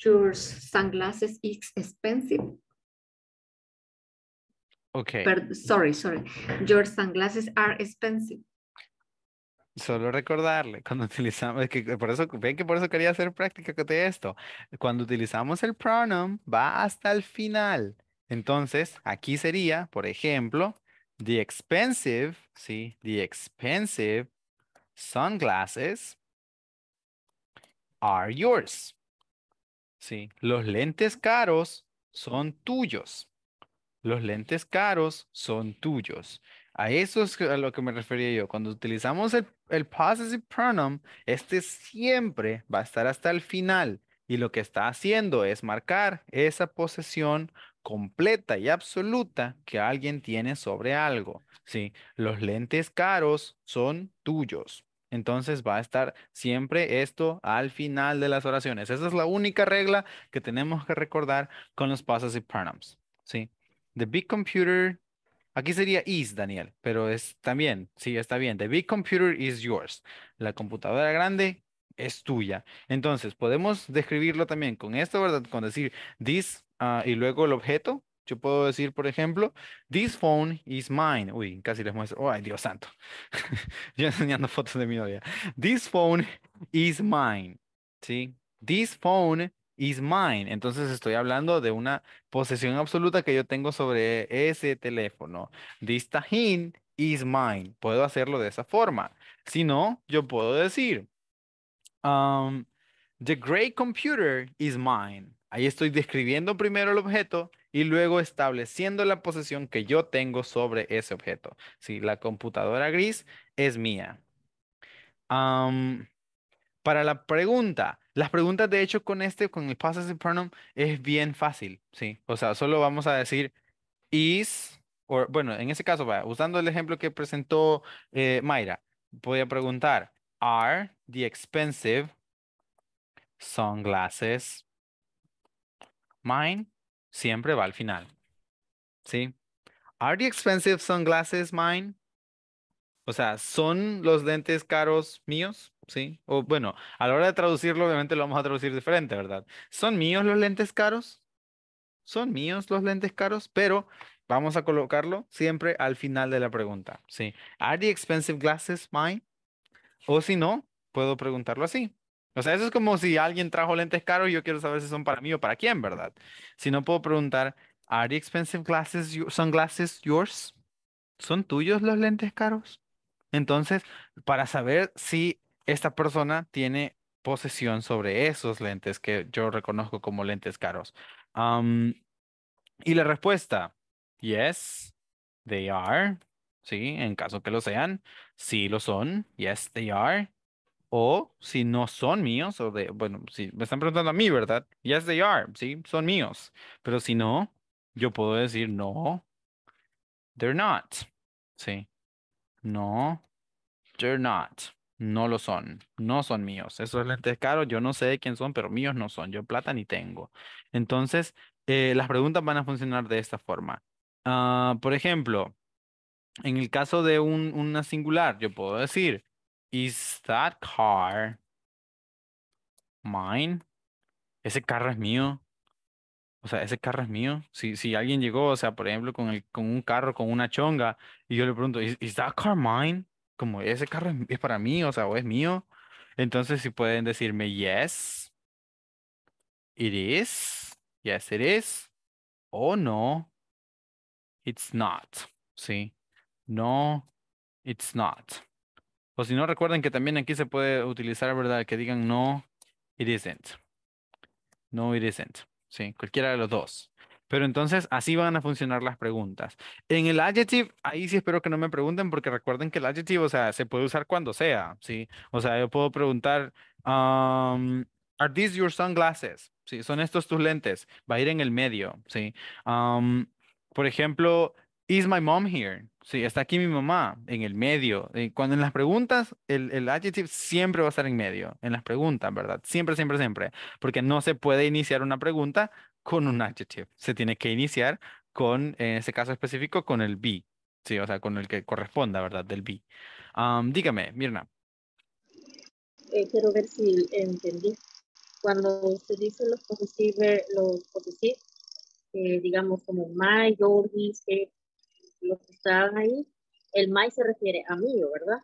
Speaker 3: Your sunglasses is expensive.
Speaker 1: Okay.
Speaker 3: sorry, sorry. Your sunglasses are expensive.
Speaker 1: Solo recordarle, cuando utilizamos, que por eso, ven que por eso quería hacer práctica de esto. Cuando utilizamos el pronoun, va hasta el final. Entonces, aquí sería, por ejemplo, the expensive, ¿sí? The expensive sunglasses are yours. ¿Sí? Los lentes caros son tuyos. Los lentes caros son tuyos. A eso es a lo que me refería yo. Cuando utilizamos el, el possessive pronoun, este siempre va a estar hasta el final. Y lo que está haciendo es marcar esa posesión completa y absoluta que alguien tiene sobre algo. Sí, los lentes caros son tuyos. Entonces va a estar siempre esto al final de las oraciones. Esa es la única regla que tenemos que recordar con los possessive pronouns. Sí. The big computer, aquí sería is, Daniel, pero es también, sí, está bien. The big computer is yours. La computadora grande es tuya. Entonces, podemos describirlo también con esto, ¿verdad? Con decir this ah, y luego el objeto. Yo puedo decir, por ejemplo, this phone is mine. Uy, casi les muestro. Ay, Dios santo. Yo enseñando fotos de mi novia. This phone is mine. ¿Sí? This phone is mine. Entonces estoy hablando de una posesión absoluta que yo tengo sobre ese teléfono. This tajín is mine. Puedo hacerlo de esa forma. Si no, yo puedo decir, um, the great computer is mine. Ahí estoy describiendo primero el objeto y luego estableciendo la posesión que yo tengo sobre ese objeto. Si la computadora gris es mía. Um, para la pregunta, las preguntas de hecho con este, con el possessive pronoun, es bien fácil, ¿sí? O sea, solo vamos a decir is, o bueno, en ese caso, usando el ejemplo que presentó eh, Mayra, voy a preguntar, are the expensive sunglasses mine? Siempre va al final, ¿sí? Are the expensive sunglasses mine? O sea, ¿son los lentes caros míos? ¿Sí? O bueno, a la hora de traducirlo, obviamente lo vamos a traducir diferente, ¿verdad? ¿Son míos los lentes caros? Son míos los lentes caros, pero vamos a colocarlo siempre al final de la pregunta. Sí. Are the expensive glasses mine? O si no, puedo preguntarlo así. O sea, eso es como si alguien trajo lentes caros y yo quiero saber si son para mí o para quién, ¿verdad? Si no puedo preguntar, ¿Are the expensive glasses, sunglasses yours? ¿Son tuyos los lentes caros? Entonces, para saber si esta persona tiene posesión sobre esos lentes que yo reconozco como lentes caros. Y la respuesta, yes, they are. Sí, en caso que lo sean, sí lo son. Yes, they are. O si no son míos, o de, bueno, si me están preguntando a mí, ¿verdad? Yes, they are, sí, son míos. Pero si no, yo puedo decir no, they're not. Sí, no, they're not. No lo son, no son míos. Esos lentes caros, yo no sé de quién son, pero míos no son. Yo plata ni tengo. Entonces, eh, las preguntas van a funcionar de esta forma. Ah, por ejemplo, en el caso de un, una singular, yo puedo decir, is that car mine? Ese carro es mío. O sea, ese carro es mío. Si, si alguien llegó, o sea, por ejemplo, con el, con un carro, con una chonga, y yo le pregunto, ¿is, is that car mine? Como ese carro es, es para mí, o sea, o es mío. Entonces, si pueden decirme, yes, it is. Yes, it is. O no, it's not. Sí. No, it's not. O si no, recuerden que también aquí se puede utilizar, ¿verdad? Que digan no, it isn't. No, it isn't. Sí, cualquiera de los dos. Pero entonces así van a funcionar las preguntas. En el adjective, ahí sí espero que no me pregunten porque recuerden que el adjective, o sea, se puede usar cuando sea, ¿sí? O sea, yo puedo preguntar, um, ¿Are these your sunglasses? Sí, son estos tus lentes. Va a ir en el medio, ¿sí? Um, por ejemplo, ¿Is my mom here? Sí, está aquí mi mamá, en el medio. Eh, Cuando en las preguntas, el, el adjective siempre va a estar en medio, en las preguntas, ¿verdad? Siempre, siempre, siempre. Porque no se puede iniciar una pregunta con un adjective. Se tiene que iniciar con, en ese caso específico, con el be. Sí, o sea, con el que corresponda, ¿verdad? Del be. Am, dígame, Mirna.
Speaker 4: Eh, quiero ver si entendí. Cuando se dice los posesivos, los posesivos, eh, digamos como my, your, his, están ahí, el my se refiere a mí, ¿verdad?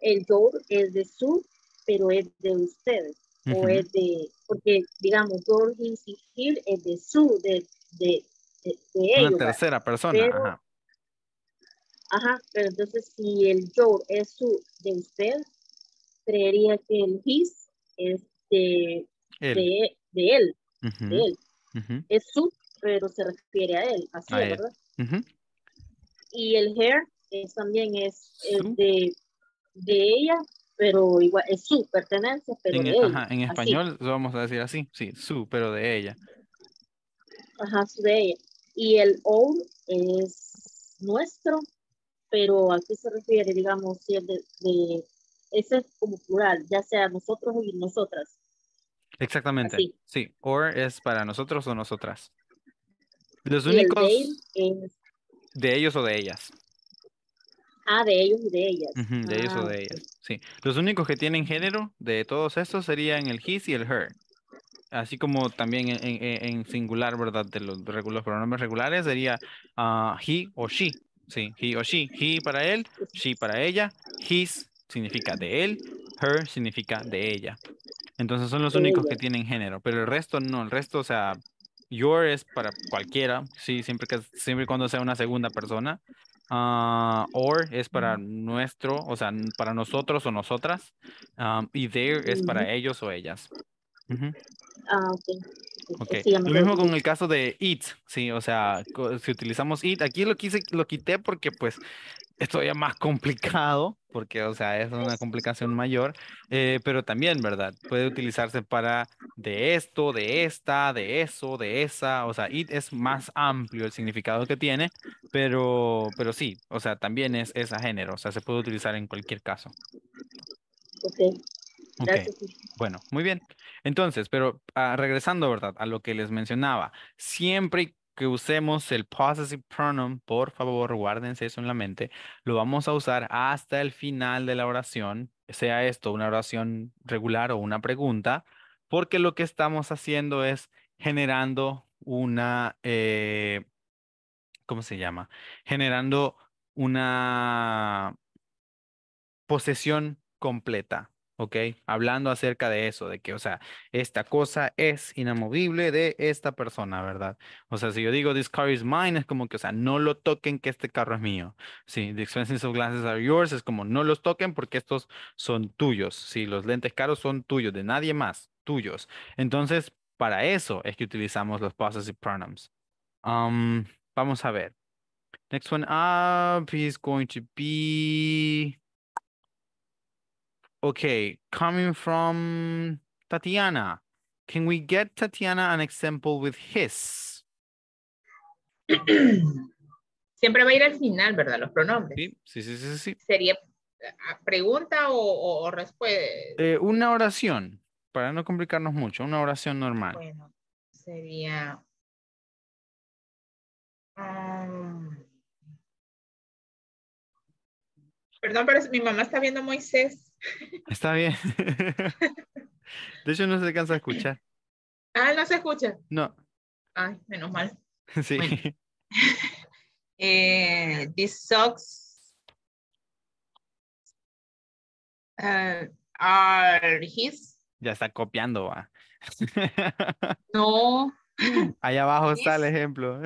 Speaker 4: El your es de su, pero es de ustedes. O es de, porque digamos, your, his y here es de su, de, de, de, de
Speaker 1: Una
Speaker 4: ellos. ¿verdad?
Speaker 1: tercera persona,
Speaker 4: Pero-
Speaker 1: ajá.
Speaker 4: Ajá, pero entonces si el your es su de usted, creería que el his es de,
Speaker 1: Él.
Speaker 4: de, de él, de él. Es su, pero se refiere a él, así
Speaker 1: A
Speaker 4: es, Y el hair es, también es, es de, de ella, pero igual es su pertenencia, pero
Speaker 1: En,
Speaker 4: de
Speaker 1: e-
Speaker 4: ella.
Speaker 1: ajá, en
Speaker 4: así.
Speaker 1: español lo vamos a decir así, sí, su, pero de ella.
Speaker 4: Ajá, su de ella. Y el own es nuestro, pero a qué se refiere, digamos, si es de, de ese es como plural, ya sea nosotros y nosotras.
Speaker 1: Exactamente.
Speaker 4: Así.
Speaker 1: Sí, or es para nosotros o nosotras. Los únicos
Speaker 4: es
Speaker 1: de ellos o de ellas.
Speaker 4: ah, de ellos y de ellas.
Speaker 1: De ellos
Speaker 4: Ah,
Speaker 1: o de
Speaker 4: ok.
Speaker 1: ellas. Sí. Los únicos que tienen género de todos estos serían el his y el her. Así como también en, en- en- en singular, ¿verdad? De los, pronombres regulares sería ah, he o she. Sí, he o she. He para él, she para ella. His significa de él, her significa de ella. Entonces son los
Speaker 4: De
Speaker 1: únicos que tienen género, pero el resto no, el resto, o sea, your es para cualquiera, sí, siempre que siempre y cuando sea una segunda persona. Ah, or es para nuestro, o sea, para nosotros o nosotras. Um, y their es para ellos o ellas.
Speaker 4: Ah, ok.
Speaker 1: ok.
Speaker 4: Sí, ya me
Speaker 1: Lo mismo con el caso de it, sí, o sea, si utilizamos it, aquí lo quise, lo quité porque pues es todavía más complicado, porque, o sea, es una complicación mayor, eh, pero también, ¿verdad? Puede utilizarse para de esto, de esta, de eso, de esa, o sea, it es más amplio el significado que tiene, pero, pero sí, o sea, también es, es a género, o sea, se puede utilizar en cualquier caso.
Speaker 4: Ok.
Speaker 1: Ok. Bueno, muy bien. Entonces, pero ah, regresando, ¿verdad? A lo que les mencionaba, siempre que usemos el possessive pronoun, por favor, guárdense eso en la mente, lo vamos a usar hasta el final de la oración, sea esto una oración regular o una pregunta, porque lo que estamos haciendo es generando una, eh, ¿cómo se llama? Generando una posesión completa, ¿ok? Hablando acerca de eso, de que, o sea, esta cosa es inamovible de esta persona, ¿verdad? O sea, si yo digo this car is mine, es como que, o sea, no lo toquen que este carro es mío. Sí, the expensive glasses are yours, es como no los toquen porque estos son tuyos. Sí, los lentes caros son tuyos, de nadie más, tuyos. Entonces, para eso es que utilizamos los possessive pronouns. Um, vamos a ver. Next one up is going to be Okay, coming from Tatiana. Can we get Tatiana an example with his?
Speaker 6: Siempre va a ir al final, ¿verdad? Los pronombres.
Speaker 1: Sí, sí, sí, sí. sí.
Speaker 6: ¿Sería ah, pregunta o, o, o respuesta?
Speaker 1: Eh, una oración, para no complicarnos mucho, una oración normal.
Speaker 6: Bueno, sería... um, Perdón, pero mi mamá está viendo a Moisés.
Speaker 1: Está bien. De hecho, no se alcanza a escuchar.
Speaker 6: Ah, no se escucha.
Speaker 1: No,
Speaker 6: Ay, menos mal.
Speaker 1: sí.
Speaker 6: Bueno. Eh, these socks uh, are his.
Speaker 1: Ya está copiando, va.
Speaker 6: No,
Speaker 1: Ahí abajo está el ejemplo.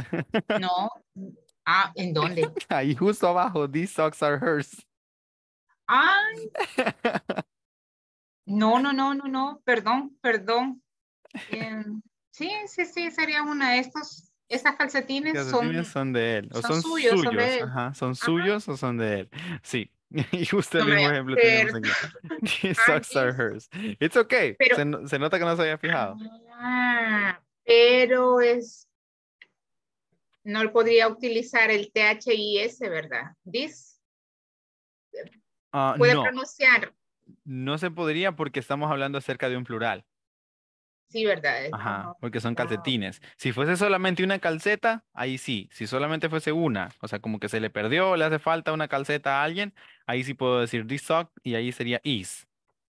Speaker 6: no. Ah, ¿en dónde?
Speaker 1: Ahí justo abajo, these socks are hers.
Speaker 6: Ay, no, no, no, no, no, perdón, perdón. Em, sí, sí, sí, sería una de estos. Esas calcetines son,
Speaker 1: Calcetines son de él. O
Speaker 6: son
Speaker 1: son
Speaker 6: suyos,
Speaker 1: suyos.
Speaker 6: son de él.
Speaker 1: Ajá, son suyos o son de él. Sí. Y justo el
Speaker 6: No
Speaker 1: mismo ejemplo
Speaker 6: hacer.
Speaker 1: aquí. Socks are hers. It's okay.
Speaker 6: Pero-
Speaker 1: se, se nota que no se había fijado.
Speaker 6: Ah, pero es, no podría utilizar el THIS, ¿verdad? This,
Speaker 1: Ah,
Speaker 6: puede
Speaker 1: no,
Speaker 6: pronunciar,
Speaker 1: no se podría porque estamos hablando acerca de un plural.
Speaker 6: sí, ¿verdad?
Speaker 1: Ajá, porque son
Speaker 6: ah,
Speaker 1: calcetines. Si fuese solamente una calceta, ahí sí. Si solamente fuese una, o sea, como que se le perdió, le hace falta una calceta a alguien, ahí sí puedo decir this sock y ahí sería is.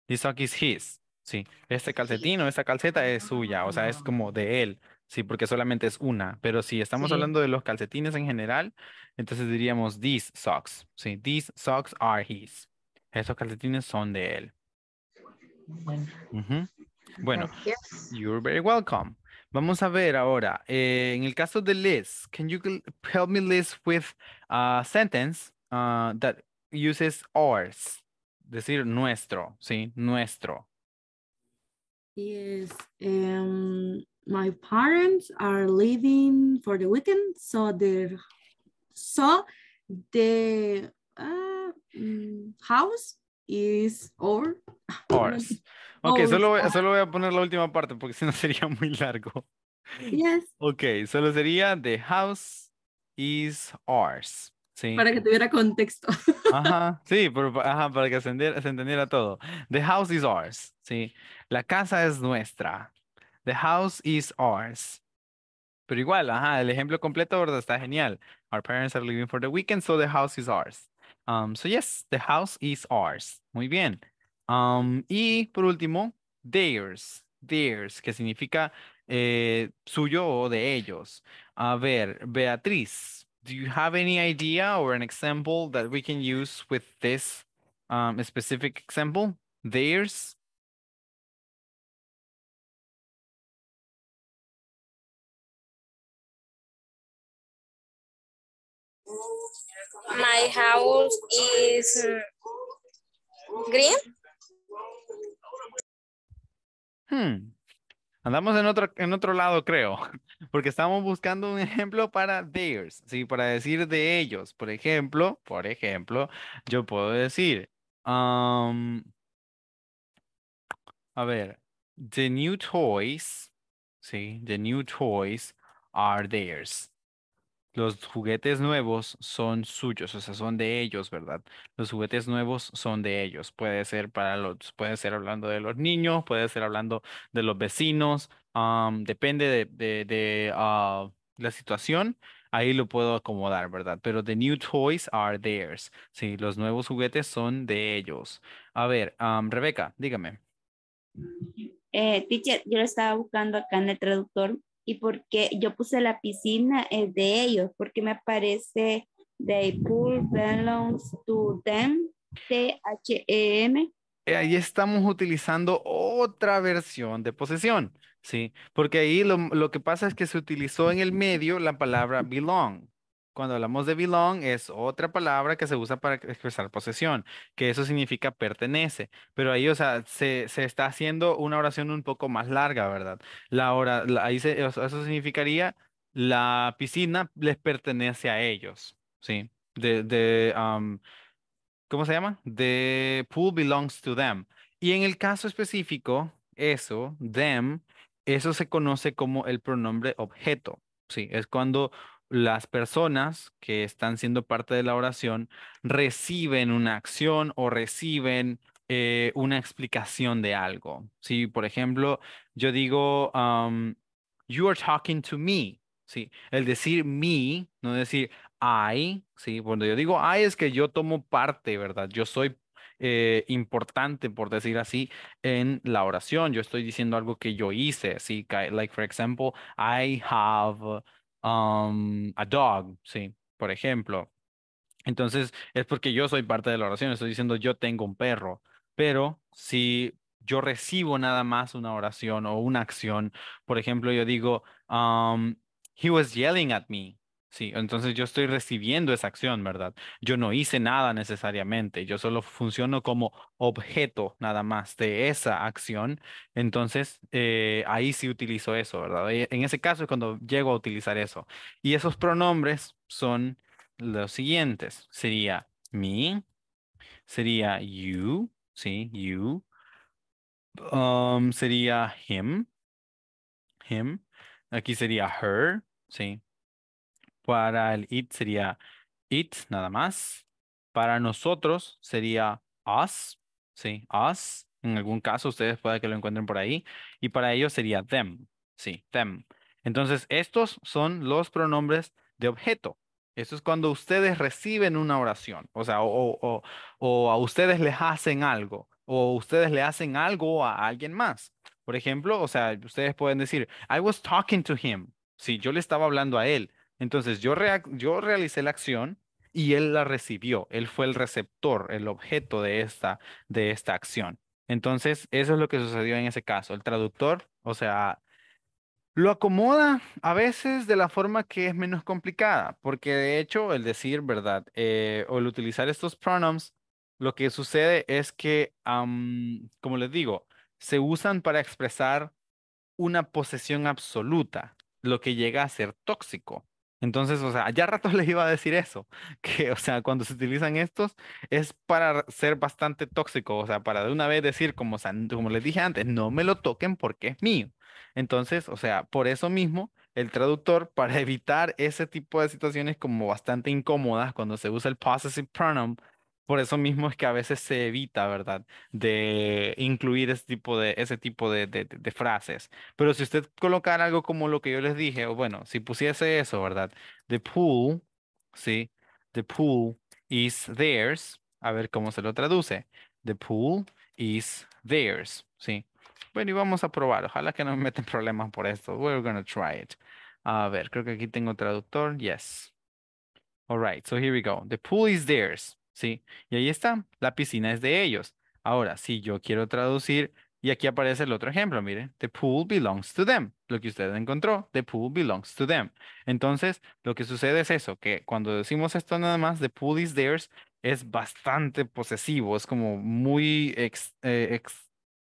Speaker 1: This sock is his. Sí, este calcetín o esta calceta es suya, o sea, es como de él. Sí, porque solamente es una. Pero si estamos
Speaker 6: Sí.
Speaker 1: hablando de los calcetines en general, entonces diríamos these socks. Sí, these socks are his. Esos calcetines son de él.
Speaker 6: Bueno,
Speaker 1: Ujú. Bueno,
Speaker 6: gracias.
Speaker 1: You're very welcome. Vamos a ver ahora, eh, en el caso de Liz, can you help me Liz with a sentence uh, that uses ours? Decir nuestro, sí, nuestro.
Speaker 10: Yes, um, my parents are leaving for the weekend, so the so the uh, house is our
Speaker 1: Ours. Ok,
Speaker 10: Ours,
Speaker 1: solo voy,
Speaker 10: ah.
Speaker 1: solo voy a poner la última parte porque si no sería muy largo.
Speaker 10: yes,
Speaker 1: Ok, solo sería the house is ours. Sí.
Speaker 10: para que tuviera contexto.
Speaker 1: Ajá, sí, pero, ajá, para que se entendiera, se entendiera todo. The house is ours, sí. La casa es nuestra. The house is ours. Pero igual, ajá, el ejemplo completo, ¿verdad? Está genial. Our parents are leaving for the weekend, so the house is ours. Um, so yes, the house is ours. Muy bien. Um, y por último, theirs. Theirs, que significa eh, suyo o de ellos. A ver, Beatriz, do you have any idea or an example that we can use with this um, specific example? Theirs?
Speaker 11: My house is mm, green.
Speaker 1: Hmm. Andamos en otro, en otro lado, creo, porque estamos buscando un ejemplo para theirs, sí, para decir de ellos. Por ejemplo, por ejemplo, yo puedo decir, um, a ver, the new toys, sí, the new toys are theirs. Los juguetes nuevos son suyos, o sea, son de ellos, ¿verdad? Los juguetes nuevos son de ellos. Puede ser para los, puede ser hablando de los niños, puede ser hablando de los vecinos, am, depende de, de, de, ah, la situación, ahí lo puedo acomodar, ¿verdad? Pero the new toys are theirs. Sí, los nuevos juguetes son de ellos. A ver, am, Rebeca, dígame.
Speaker 2: Eh, teacher, yo lo estaba buscando acá en el traductor y porque yo puse la piscina es de ellos, porque me aparece they pool belongs to them, T-H-E-M.
Speaker 1: Eh, Ahí estamos utilizando otra versión de posesión, ¿sí? Porque ahí lo, lo que pasa es que se utilizó en el medio la palabra belong. Cuando hablamos de belong es otra palabra que se usa para expresar posesión, que eso significa pertenece. Pero ahí, o sea, se, se está haciendo una oración un poco más larga, ¿verdad? La hora, la- ahí se- eso significaría la piscina les pertenece a ellos, ¿sí? De, de, um, ¿cómo se llama? The pool belongs to them. Y en el caso específico, eso, them, eso se conoce como el pronombre objeto. Sí, es cuando las personas que están siendo parte de la oración reciben una acción o reciben eh, una explicación de algo. Sí, por ejemplo, yo digo, um, you are talking to me. Sí, el decir me, no decir I, sí, cuando yo digo I es que yo tomo parte, ¿verdad? Yo soy eh, importante, por decir así, en la oración. Yo estoy diciendo algo que yo hice, sí, like for example, I have um, a dog, sí, por ejemplo. Entonces, es porque yo soy parte de la oración, estoy diciendo yo tengo un perro, pero si yo recibo nada más una oración o una acción, por ejemplo, yo digo, um, he was yelling at me. Sí, entonces yo estoy recibiendo esa acción, ¿verdad? Yo no hice nada necesariamente, yo solo funciono como objeto nada más de esa acción. Entonces, eh, ahí sí utilizo eso, ¿verdad? Eh, En ese caso es cuando llego a utilizar eso. Y esos pronombres son los siguientes. Sería me, sería you, sí, you. Um, sería him, him. Aquí sería her, sí. Para el it sería it, nada más. Para nosotros sería us, sí, us. En algún caso ustedes pueden que lo encuentren por ahí. Y para ellos sería them, sí, them. Entonces, estos son los pronombres de objeto. Eso es cuando ustedes reciben una oración, o sea, o, o, a ustedes les hacen algo, o ustedes le hacen algo a alguien más. Por ejemplo, o sea, ustedes pueden decir, I was talking to him. Sí, yo le estaba hablando a él. Entonces, yo, realicé la acción y él la recibió. Él fue el receptor, el objeto de esta, de esta acción. Entonces, eso es lo que sucedió en ese caso. El traductor, o sea, lo acomoda a veces de la forma que es menos complicada, porque de hecho el decir, ¿verdad? Eh, o el utilizar estos pronombres, lo que sucede es que, como les digo, se usan para expresar una posesión absoluta, lo que llega a ser tóxico. Entonces, o sea, ya rato les iba a decir eso, que, o sea, cuando se utilizan estos es para ser bastante tóxico, o sea, para de una vez decir, como, como les dije antes, no me lo toquen porque es mío. Entonces, o sea, por eso mismo, el traductor, para evitar ese tipo de situaciones como bastante incómodas cuando se usa el possessive pronoun, por eso mismo es que a veces se evita, ¿verdad? De incluir ese tipo de, ese tipo de, de- frases. Pero si usted colocara algo como lo que yo les dije, o bueno, si pusiese eso, ¿verdad? The pool, ¿sí? The pool is theirs. A ver cómo se lo traduce. The pool is theirs, ¿sí? Bueno, y vamos a probar. Ojalá que no me meten problemas por esto. We're gonna try it. A ver, creo que aquí tengo traductor. Yes. All right, so here we go. The pool is theirs. Sí, y ahí está. La piscina es de ellos. Ahora, si yo quiero traducir, y aquí aparece el otro ejemplo, mire. The pool belongs to them. Lo que usted encontró, the pool belongs to them. Entonces, lo que sucede es eso, que cuando decimos esto nada más, the pool is theirs, es bastante posesivo, es como muy, ex, eh,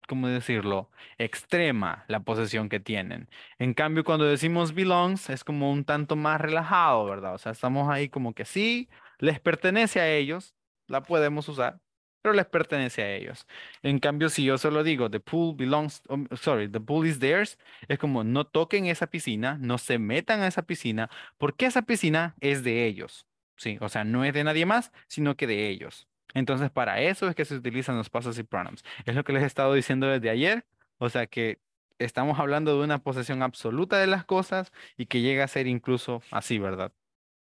Speaker 1: ¿cómo decirlo? Extrema la posesión que tienen. En cambio, cuando decimos belongs, es como un tanto más relajado, ¿verdad? O sea, estamos ahí como que sí, les pertenece a ellos, la podemos usar, pero les pertenece a ellos. En cambio, si yo solo digo the pool belongs, um, sorry, the pool is theirs, es como no toquen esa piscina, no se metan a esa piscina, porque esa piscina es de ellos. Sí, o sea, no es de nadie más, sino que de ellos. Entonces, para eso es que se utilizan los possessive pronouns. Es lo que les he estado diciendo desde ayer. O sea que estamos hablando de una posesión absoluta de las cosas y que llega a ser incluso así, ¿verdad?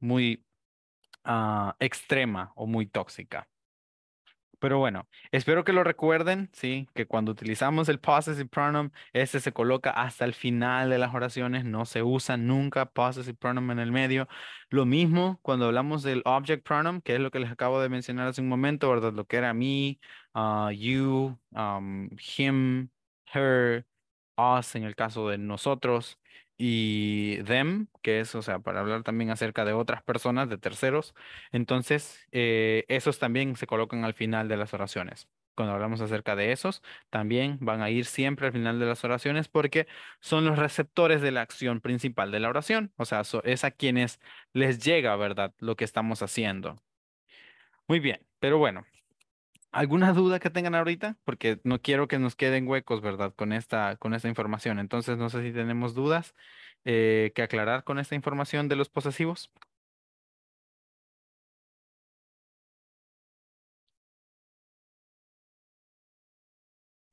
Speaker 1: Muy ah, extrema o muy tóxica. Pero bueno, espero que lo recuerden, sí, que cuando utilizamos el possessive pronoun, este se coloca hasta el final de las oraciones, no se usa nunca possessive pronoun en el medio. Lo mismo cuando hablamos del object pronoun, que es lo que les acabo de mencionar hace un momento, ¿verdad? Lo que era me, uh, you, um, him, her, us en el caso de nosotros y them, que es, o sea, para hablar también acerca de otras personas, de terceros. Entonces, eh, esos también se colocan al final de las oraciones. Cuando hablamos acerca de esos, también van a ir siempre al final de las oraciones porque son los receptores de la acción principal de la oración. O sea, es a quienes les llega, ¿verdad? Lo que estamos haciendo. Muy bien, pero bueno, ¿Alguna duda que tengan ahorita? Porque no quiero que nos queden huecos, ¿verdad? Con esta, con esta información. Entonces, no sé si tenemos dudas eh, que aclarar con esta información de los posesivos.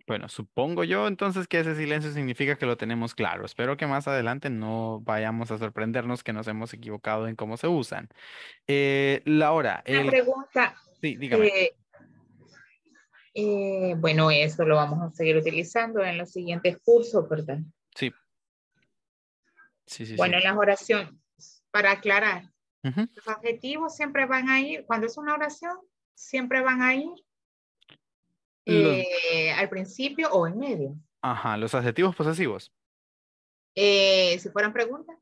Speaker 1: Bueno, supongo yo entonces que ese silencio significa que lo tenemos claro. Espero que más adelante no vayamos a sorprendernos que nos hemos equivocado en cómo se usan. Eh, Laura,
Speaker 6: Una
Speaker 1: el...
Speaker 6: pregunta.
Speaker 1: Sí, dígame.
Speaker 6: eh, eh, bueno, eso lo vamos a seguir utilizando en los siguientes cursos, ¿verdad?
Speaker 1: Sí. Sí, sí,
Speaker 6: Bueno,
Speaker 1: sí.
Speaker 6: en las oraciones, para aclarar, los adjetivos siempre van a ir, cuando es una oración, siempre van a ir eh, al principio o en medio.
Speaker 1: Ajá, los adjetivos posesivos.
Speaker 6: Eh, si fueran preguntas,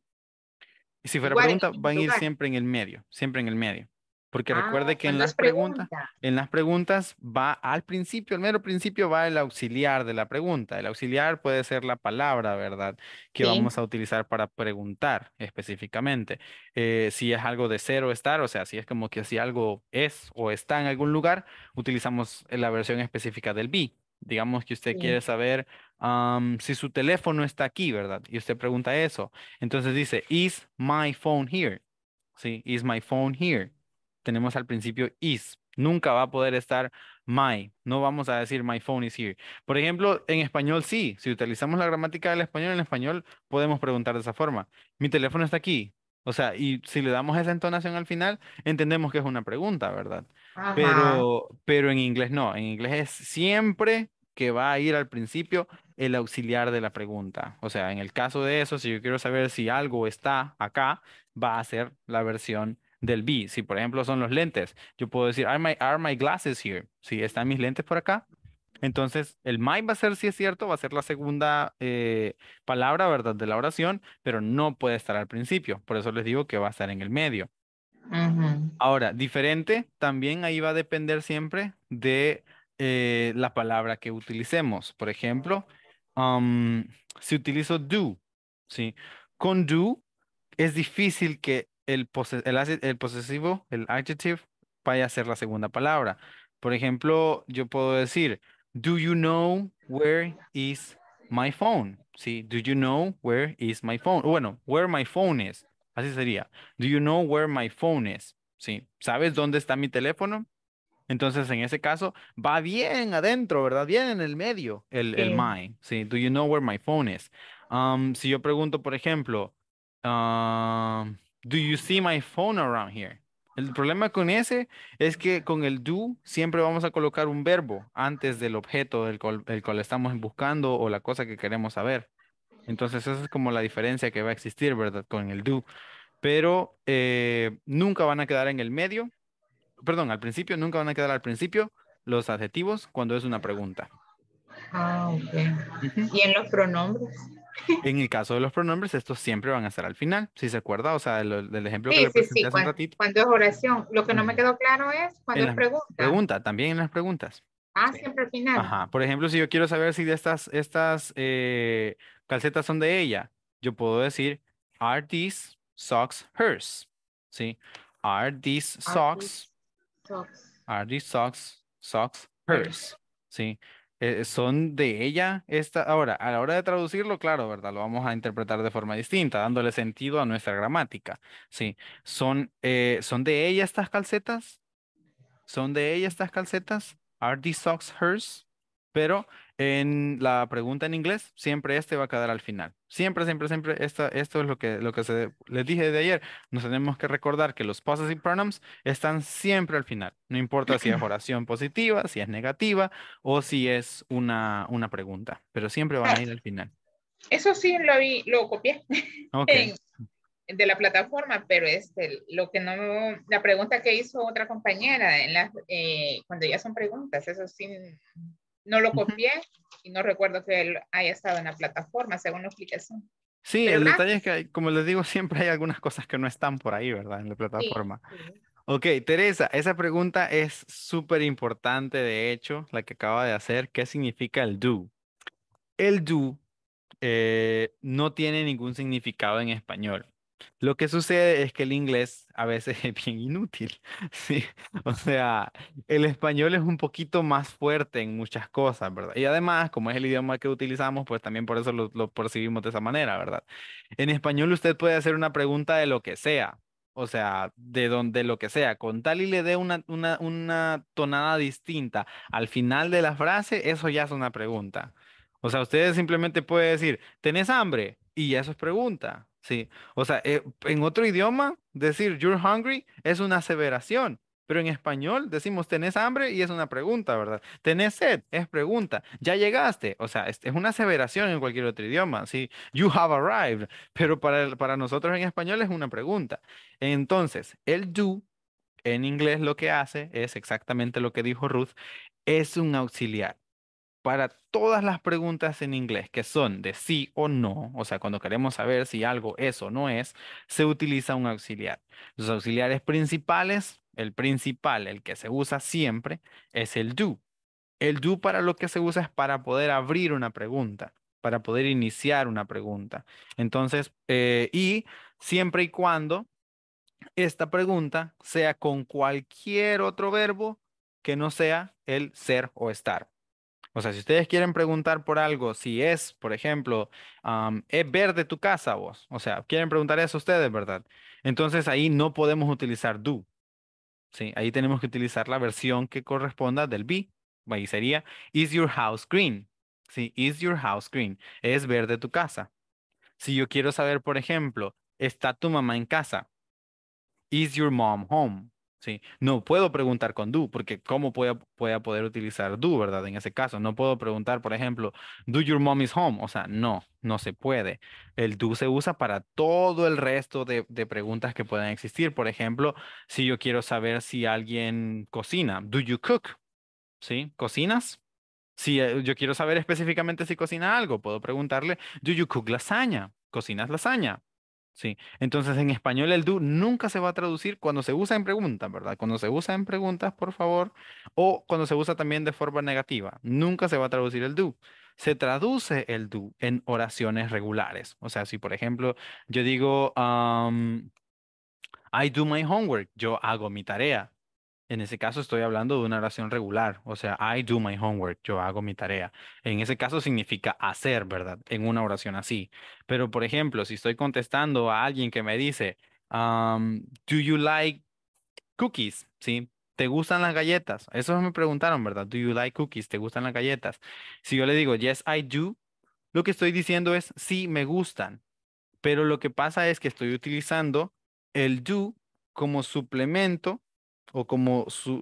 Speaker 1: Si fuera pregunta, van a ir siempre en el medio, siempre en el medio. Porque
Speaker 6: Ah,
Speaker 1: recuerde que en
Speaker 6: cuando
Speaker 1: las preguntas,
Speaker 6: pregunta.
Speaker 1: en las preguntas va al principio, al mero principio va el auxiliar de la pregunta. El auxiliar puede ser la palabra, ¿verdad? Que
Speaker 6: Sí.
Speaker 1: vamos a utilizar para preguntar específicamente. Eh, si es algo de ser o estar, o sea, si es como que si algo es o está en algún lugar, utilizamos la versión específica del be. Digamos que usted
Speaker 6: Sí.
Speaker 1: quiere saber si su teléfono está aquí, ¿verdad? Y usted pregunta eso. Entonces dice, is my phone here? Sí, is my phone here? Tenemos al principio is. Nunca va a poder estar my. No vamos a decir my phone is here. Por ejemplo, en español sí. Si utilizamos la gramática del español, en español podemos preguntar de esa forma. Mi teléfono está aquí. O sea, y si le damos esa entonación al final, entendemos que es una pregunta, ¿verdad?
Speaker 6: Ajá.
Speaker 1: Pero, pero en inglés no. En inglés es siempre que va a ir al principio el auxiliar de la pregunta. O sea, en el caso de eso, si yo quiero saber si algo está acá, va a ser la versión del be. Si por ejemplo son los lentes, yo puedo decir, are my, are my glasses here? Si están mis lentes por acá. Entonces, el my va a ser, si es cierto, va a ser la segunda eh, palabra, ¿verdad? De la oración, pero no puede estar al principio. Por eso les digo que va a estar en el medio. Ahora, diferente, también ahí va a depender siempre de eh, la palabra que utilicemos. Por ejemplo, am, si utilizo do, ¿sí? Con do es difícil que el, pose- el, el posesivo, el adjective, vaya a ser la segunda palabra. Por ejemplo, yo puedo decir, do you know where is my phone? ¿Sí? Do you know where is my phone? Bueno, where my phone is. Así sería. Do you know where my phone is? ¿Sí? ¿Sabes dónde está mi teléfono? Entonces, en ese caso, va bien adentro, ¿verdad? Bien en el medio, el, el my. ¿Sí? Do you know where my phone is? Um, si yo pregunto, por ejemplo, um, do you see my phone around here? El problema con ese es que con el do siempre vamos a colocar un verbo antes del objeto del cual, el cual estamos buscando o la cosa que queremos saber. Entonces, esa es como la diferencia que va a existir, ¿verdad? Con el do. Pero eh, nunca van a quedar en el medio, perdón, al principio, nunca van a quedar al principio los adjetivos cuando es una pregunta.
Speaker 6: Ah, ok. ¿Y en los pronombres?
Speaker 1: En el caso de los pronombres, estos siempre van a estar al final, si se acuerda, o sea, del, del ejemplo que
Speaker 6: Sí,
Speaker 1: le
Speaker 6: sí,
Speaker 1: presenté
Speaker 6: sí.
Speaker 1: hace un
Speaker 6: Cuando,
Speaker 1: ratito.
Speaker 6: cuando es oración. Lo que no me quedó claro es cuando
Speaker 1: En
Speaker 6: es pregunta.
Speaker 1: pregunta, también en las preguntas.
Speaker 6: Ah,
Speaker 1: Sí.
Speaker 6: siempre al final.
Speaker 1: Ajá. Por ejemplo, si yo quiero saber si de estas, estas eh, calcetas son de ella, yo puedo decir, are these socks hers? ¿Sí? Are these socks,
Speaker 6: Socks.
Speaker 1: are these socks, socks
Speaker 6: Hers.
Speaker 1: hers? ¿Sí? Eh, son de ella esta. Ahora, a la hora de traducirlo, claro, ¿verdad? Lo vamos a interpretar de forma distinta, dándole sentido a nuestra gramática. ¿Sí? Son, eh, ¿son de ella estas calcetas? ¿Son de ella estas calcetas? Are these socks hers? Pero en la pregunta en inglés, siempre este va a quedar al final. Siempre, siempre, siempre, esta, esto es lo que, lo que se, les dije de ayer. Nos tenemos que recordar que los possessive pronouns están siempre al final. No importa si es oración positiva, si es negativa o si es una, una pregunta, pero siempre van a ir al final.
Speaker 6: Eso sí lo vi, lo copié
Speaker 1: Ok.
Speaker 6: en- de la plataforma, pero este, lo que no, la pregunta que hizo otra compañera en eh, cuando ya son preguntas, eso sí, no lo copié y no recuerdo que él haya estado en la plataforma según la explicación.
Speaker 1: Sí,
Speaker 6: Pero
Speaker 1: el detalle es que, como les digo, siempre hay algunas cosas que no están por ahí, ¿verdad? En la plataforma. Ok, Teresa, esa pregunta es súper importante, de hecho, la que acaba de hacer. ¿Qué significa el do? El do eh, no tiene ningún significado en español. Lo que sucede es que el inglés a veces es bien inútil, ¿sí? O sea, el español es un poquito más fuerte en muchas cosas, ¿verdad? Y además, como es el idioma que utilizamos, pues también por eso lo, lo percibimos de esa manera, ¿verdad? En español usted puede hacer una pregunta de lo que sea, o sea, de donde lo que sea, con tal y le dé una, una, una tonada distinta al final de la frase, eso ya es una pregunta. O sea, usted simplemente puede decir, ¿tenés hambre? Y eso es pregunta, ¿sí? O sea, eh, en otro idioma, decir you're hungry es una aseveración, pero en español decimos tenés hambre y es una pregunta, ¿verdad? Tenés sed es pregunta. Ya llegaste, o sea, es, una aseveración en cualquier otro idioma, ¿sí? You have arrived, pero para, para nosotros en español es una pregunta. Entonces, el do en inglés lo que hace es exactamente lo que dijo Ruth, es un auxiliar para todas las preguntas en inglés que son de sí o no, o sea, cuando queremos saber si algo es o no es, se utiliza un auxiliar. Los auxiliares principales, el principal, el que se usa siempre, es el do. El do para lo que se usa es para poder abrir una pregunta, para poder iniciar una pregunta. Entonces, eh, y siempre y cuando esta pregunta sea con cualquier otro verbo que no sea el ser o estar. O sea, si ustedes quieren preguntar por algo, si es, por ejemplo, am, ¿es verde tu casa vos? O sea, quieren preguntar eso ustedes, ¿verdad? Entonces ahí no podemos utilizar do. Sí, ahí tenemos que utilizar la versión que corresponda del be. Ahí sería, is your house green? Sí, is your house green? Es verde tu casa. Si yo quiero saber, por ejemplo, ¿está tu mamá en casa? Is your mom home? Sí, no puedo preguntar con do, porque ¿cómo voy a, poder utilizar do, verdad? En ese caso, no puedo preguntar, por ejemplo, ¿do your mom is home? O sea, no, no se puede. El do se usa para todo el resto de, de preguntas que puedan existir. Por ejemplo, si yo quiero saber si alguien cocina, ¿do you cook? ¿Sí? ¿Cocinas? Si eh, yo quiero saber específicamente si cocina algo, puedo preguntarle, ¿do you cook lasaña? ¿Cocinas lasaña? Sí, entonces en español el do nunca se va a traducir cuando se usa en preguntas, ¿verdad? Cuando se usa en preguntas, por favor, o cuando se usa también de forma negativa, nunca se va a traducir el do. Se traduce el do en oraciones regulares. O sea, si por ejemplo yo digo, um, I do my homework, yo hago mi tarea. En ese caso estoy hablando de una oración regular, o sea, I do my homework, yo hago mi tarea. En ese caso significa hacer, ¿verdad? En una oración así. Pero, por ejemplo, si estoy contestando a alguien que me dice, um, do you like cookies? ¿Sí? ¿Te gustan las galletas? Eso me preguntaron, ¿verdad? Do you like cookies? ¿Te gustan las galletas? Si yo le digo, yes, I do, lo que estoy diciendo es, sí, me gustan. Pero lo que pasa es que estoy utilizando el do como suplemento o como su,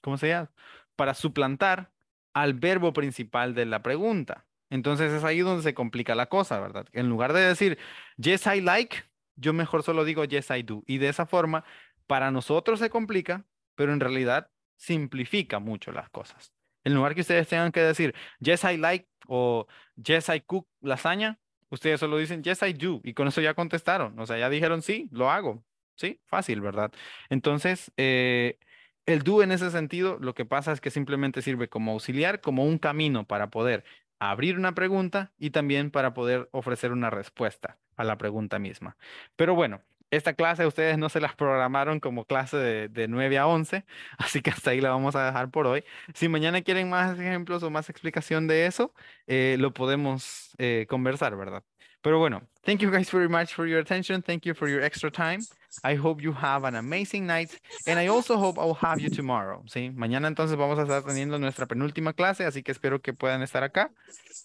Speaker 1: ¿cómo se llama? Para suplantar al verbo principal de la pregunta. Entonces es ahí donde se complica la cosa, ¿verdad? En lugar de decir yes I like, yo mejor solo digo yes I do. Y de esa forma, para nosotros se complica, pero en realidad simplifica mucho las cosas. En lugar que ustedes tengan que decir yes I like o yes I cook lasaña, ustedes solo dicen yes I do y con eso ya contestaron. O sea, ya dijeron sí, lo hago. Sí, fácil, ¿verdad? Entonces, eh, el do en ese sentido, lo que pasa es que simplemente sirve como auxiliar, como un camino para poder abrir una pregunta y también para poder ofrecer una respuesta a la pregunta misma. Pero bueno, Esta clase ustedes no se las programaron como clase de, de 9 a 11, así que hasta ahí la vamos a dejar por hoy. Si mañana quieren más ejemplos o más explicación de eso, eh, lo podemos eh, conversar, ¿verdad? Pero bueno, thank you guys very much for your attention. Thank you for your extra time. I hope you have an amazing night. And I also hope I'll have you tomorrow. ¿sí? Mañana entonces vamos a estar teniendo nuestra penúltima clase, así que espero que puedan estar acá.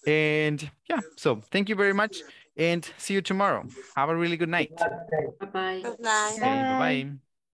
Speaker 1: And yeah, so thank you very much and see you tomorrow. Have a really good night.
Speaker 3: Bye-bye.
Speaker 11: Good night.
Speaker 1: Okay, bye-bye.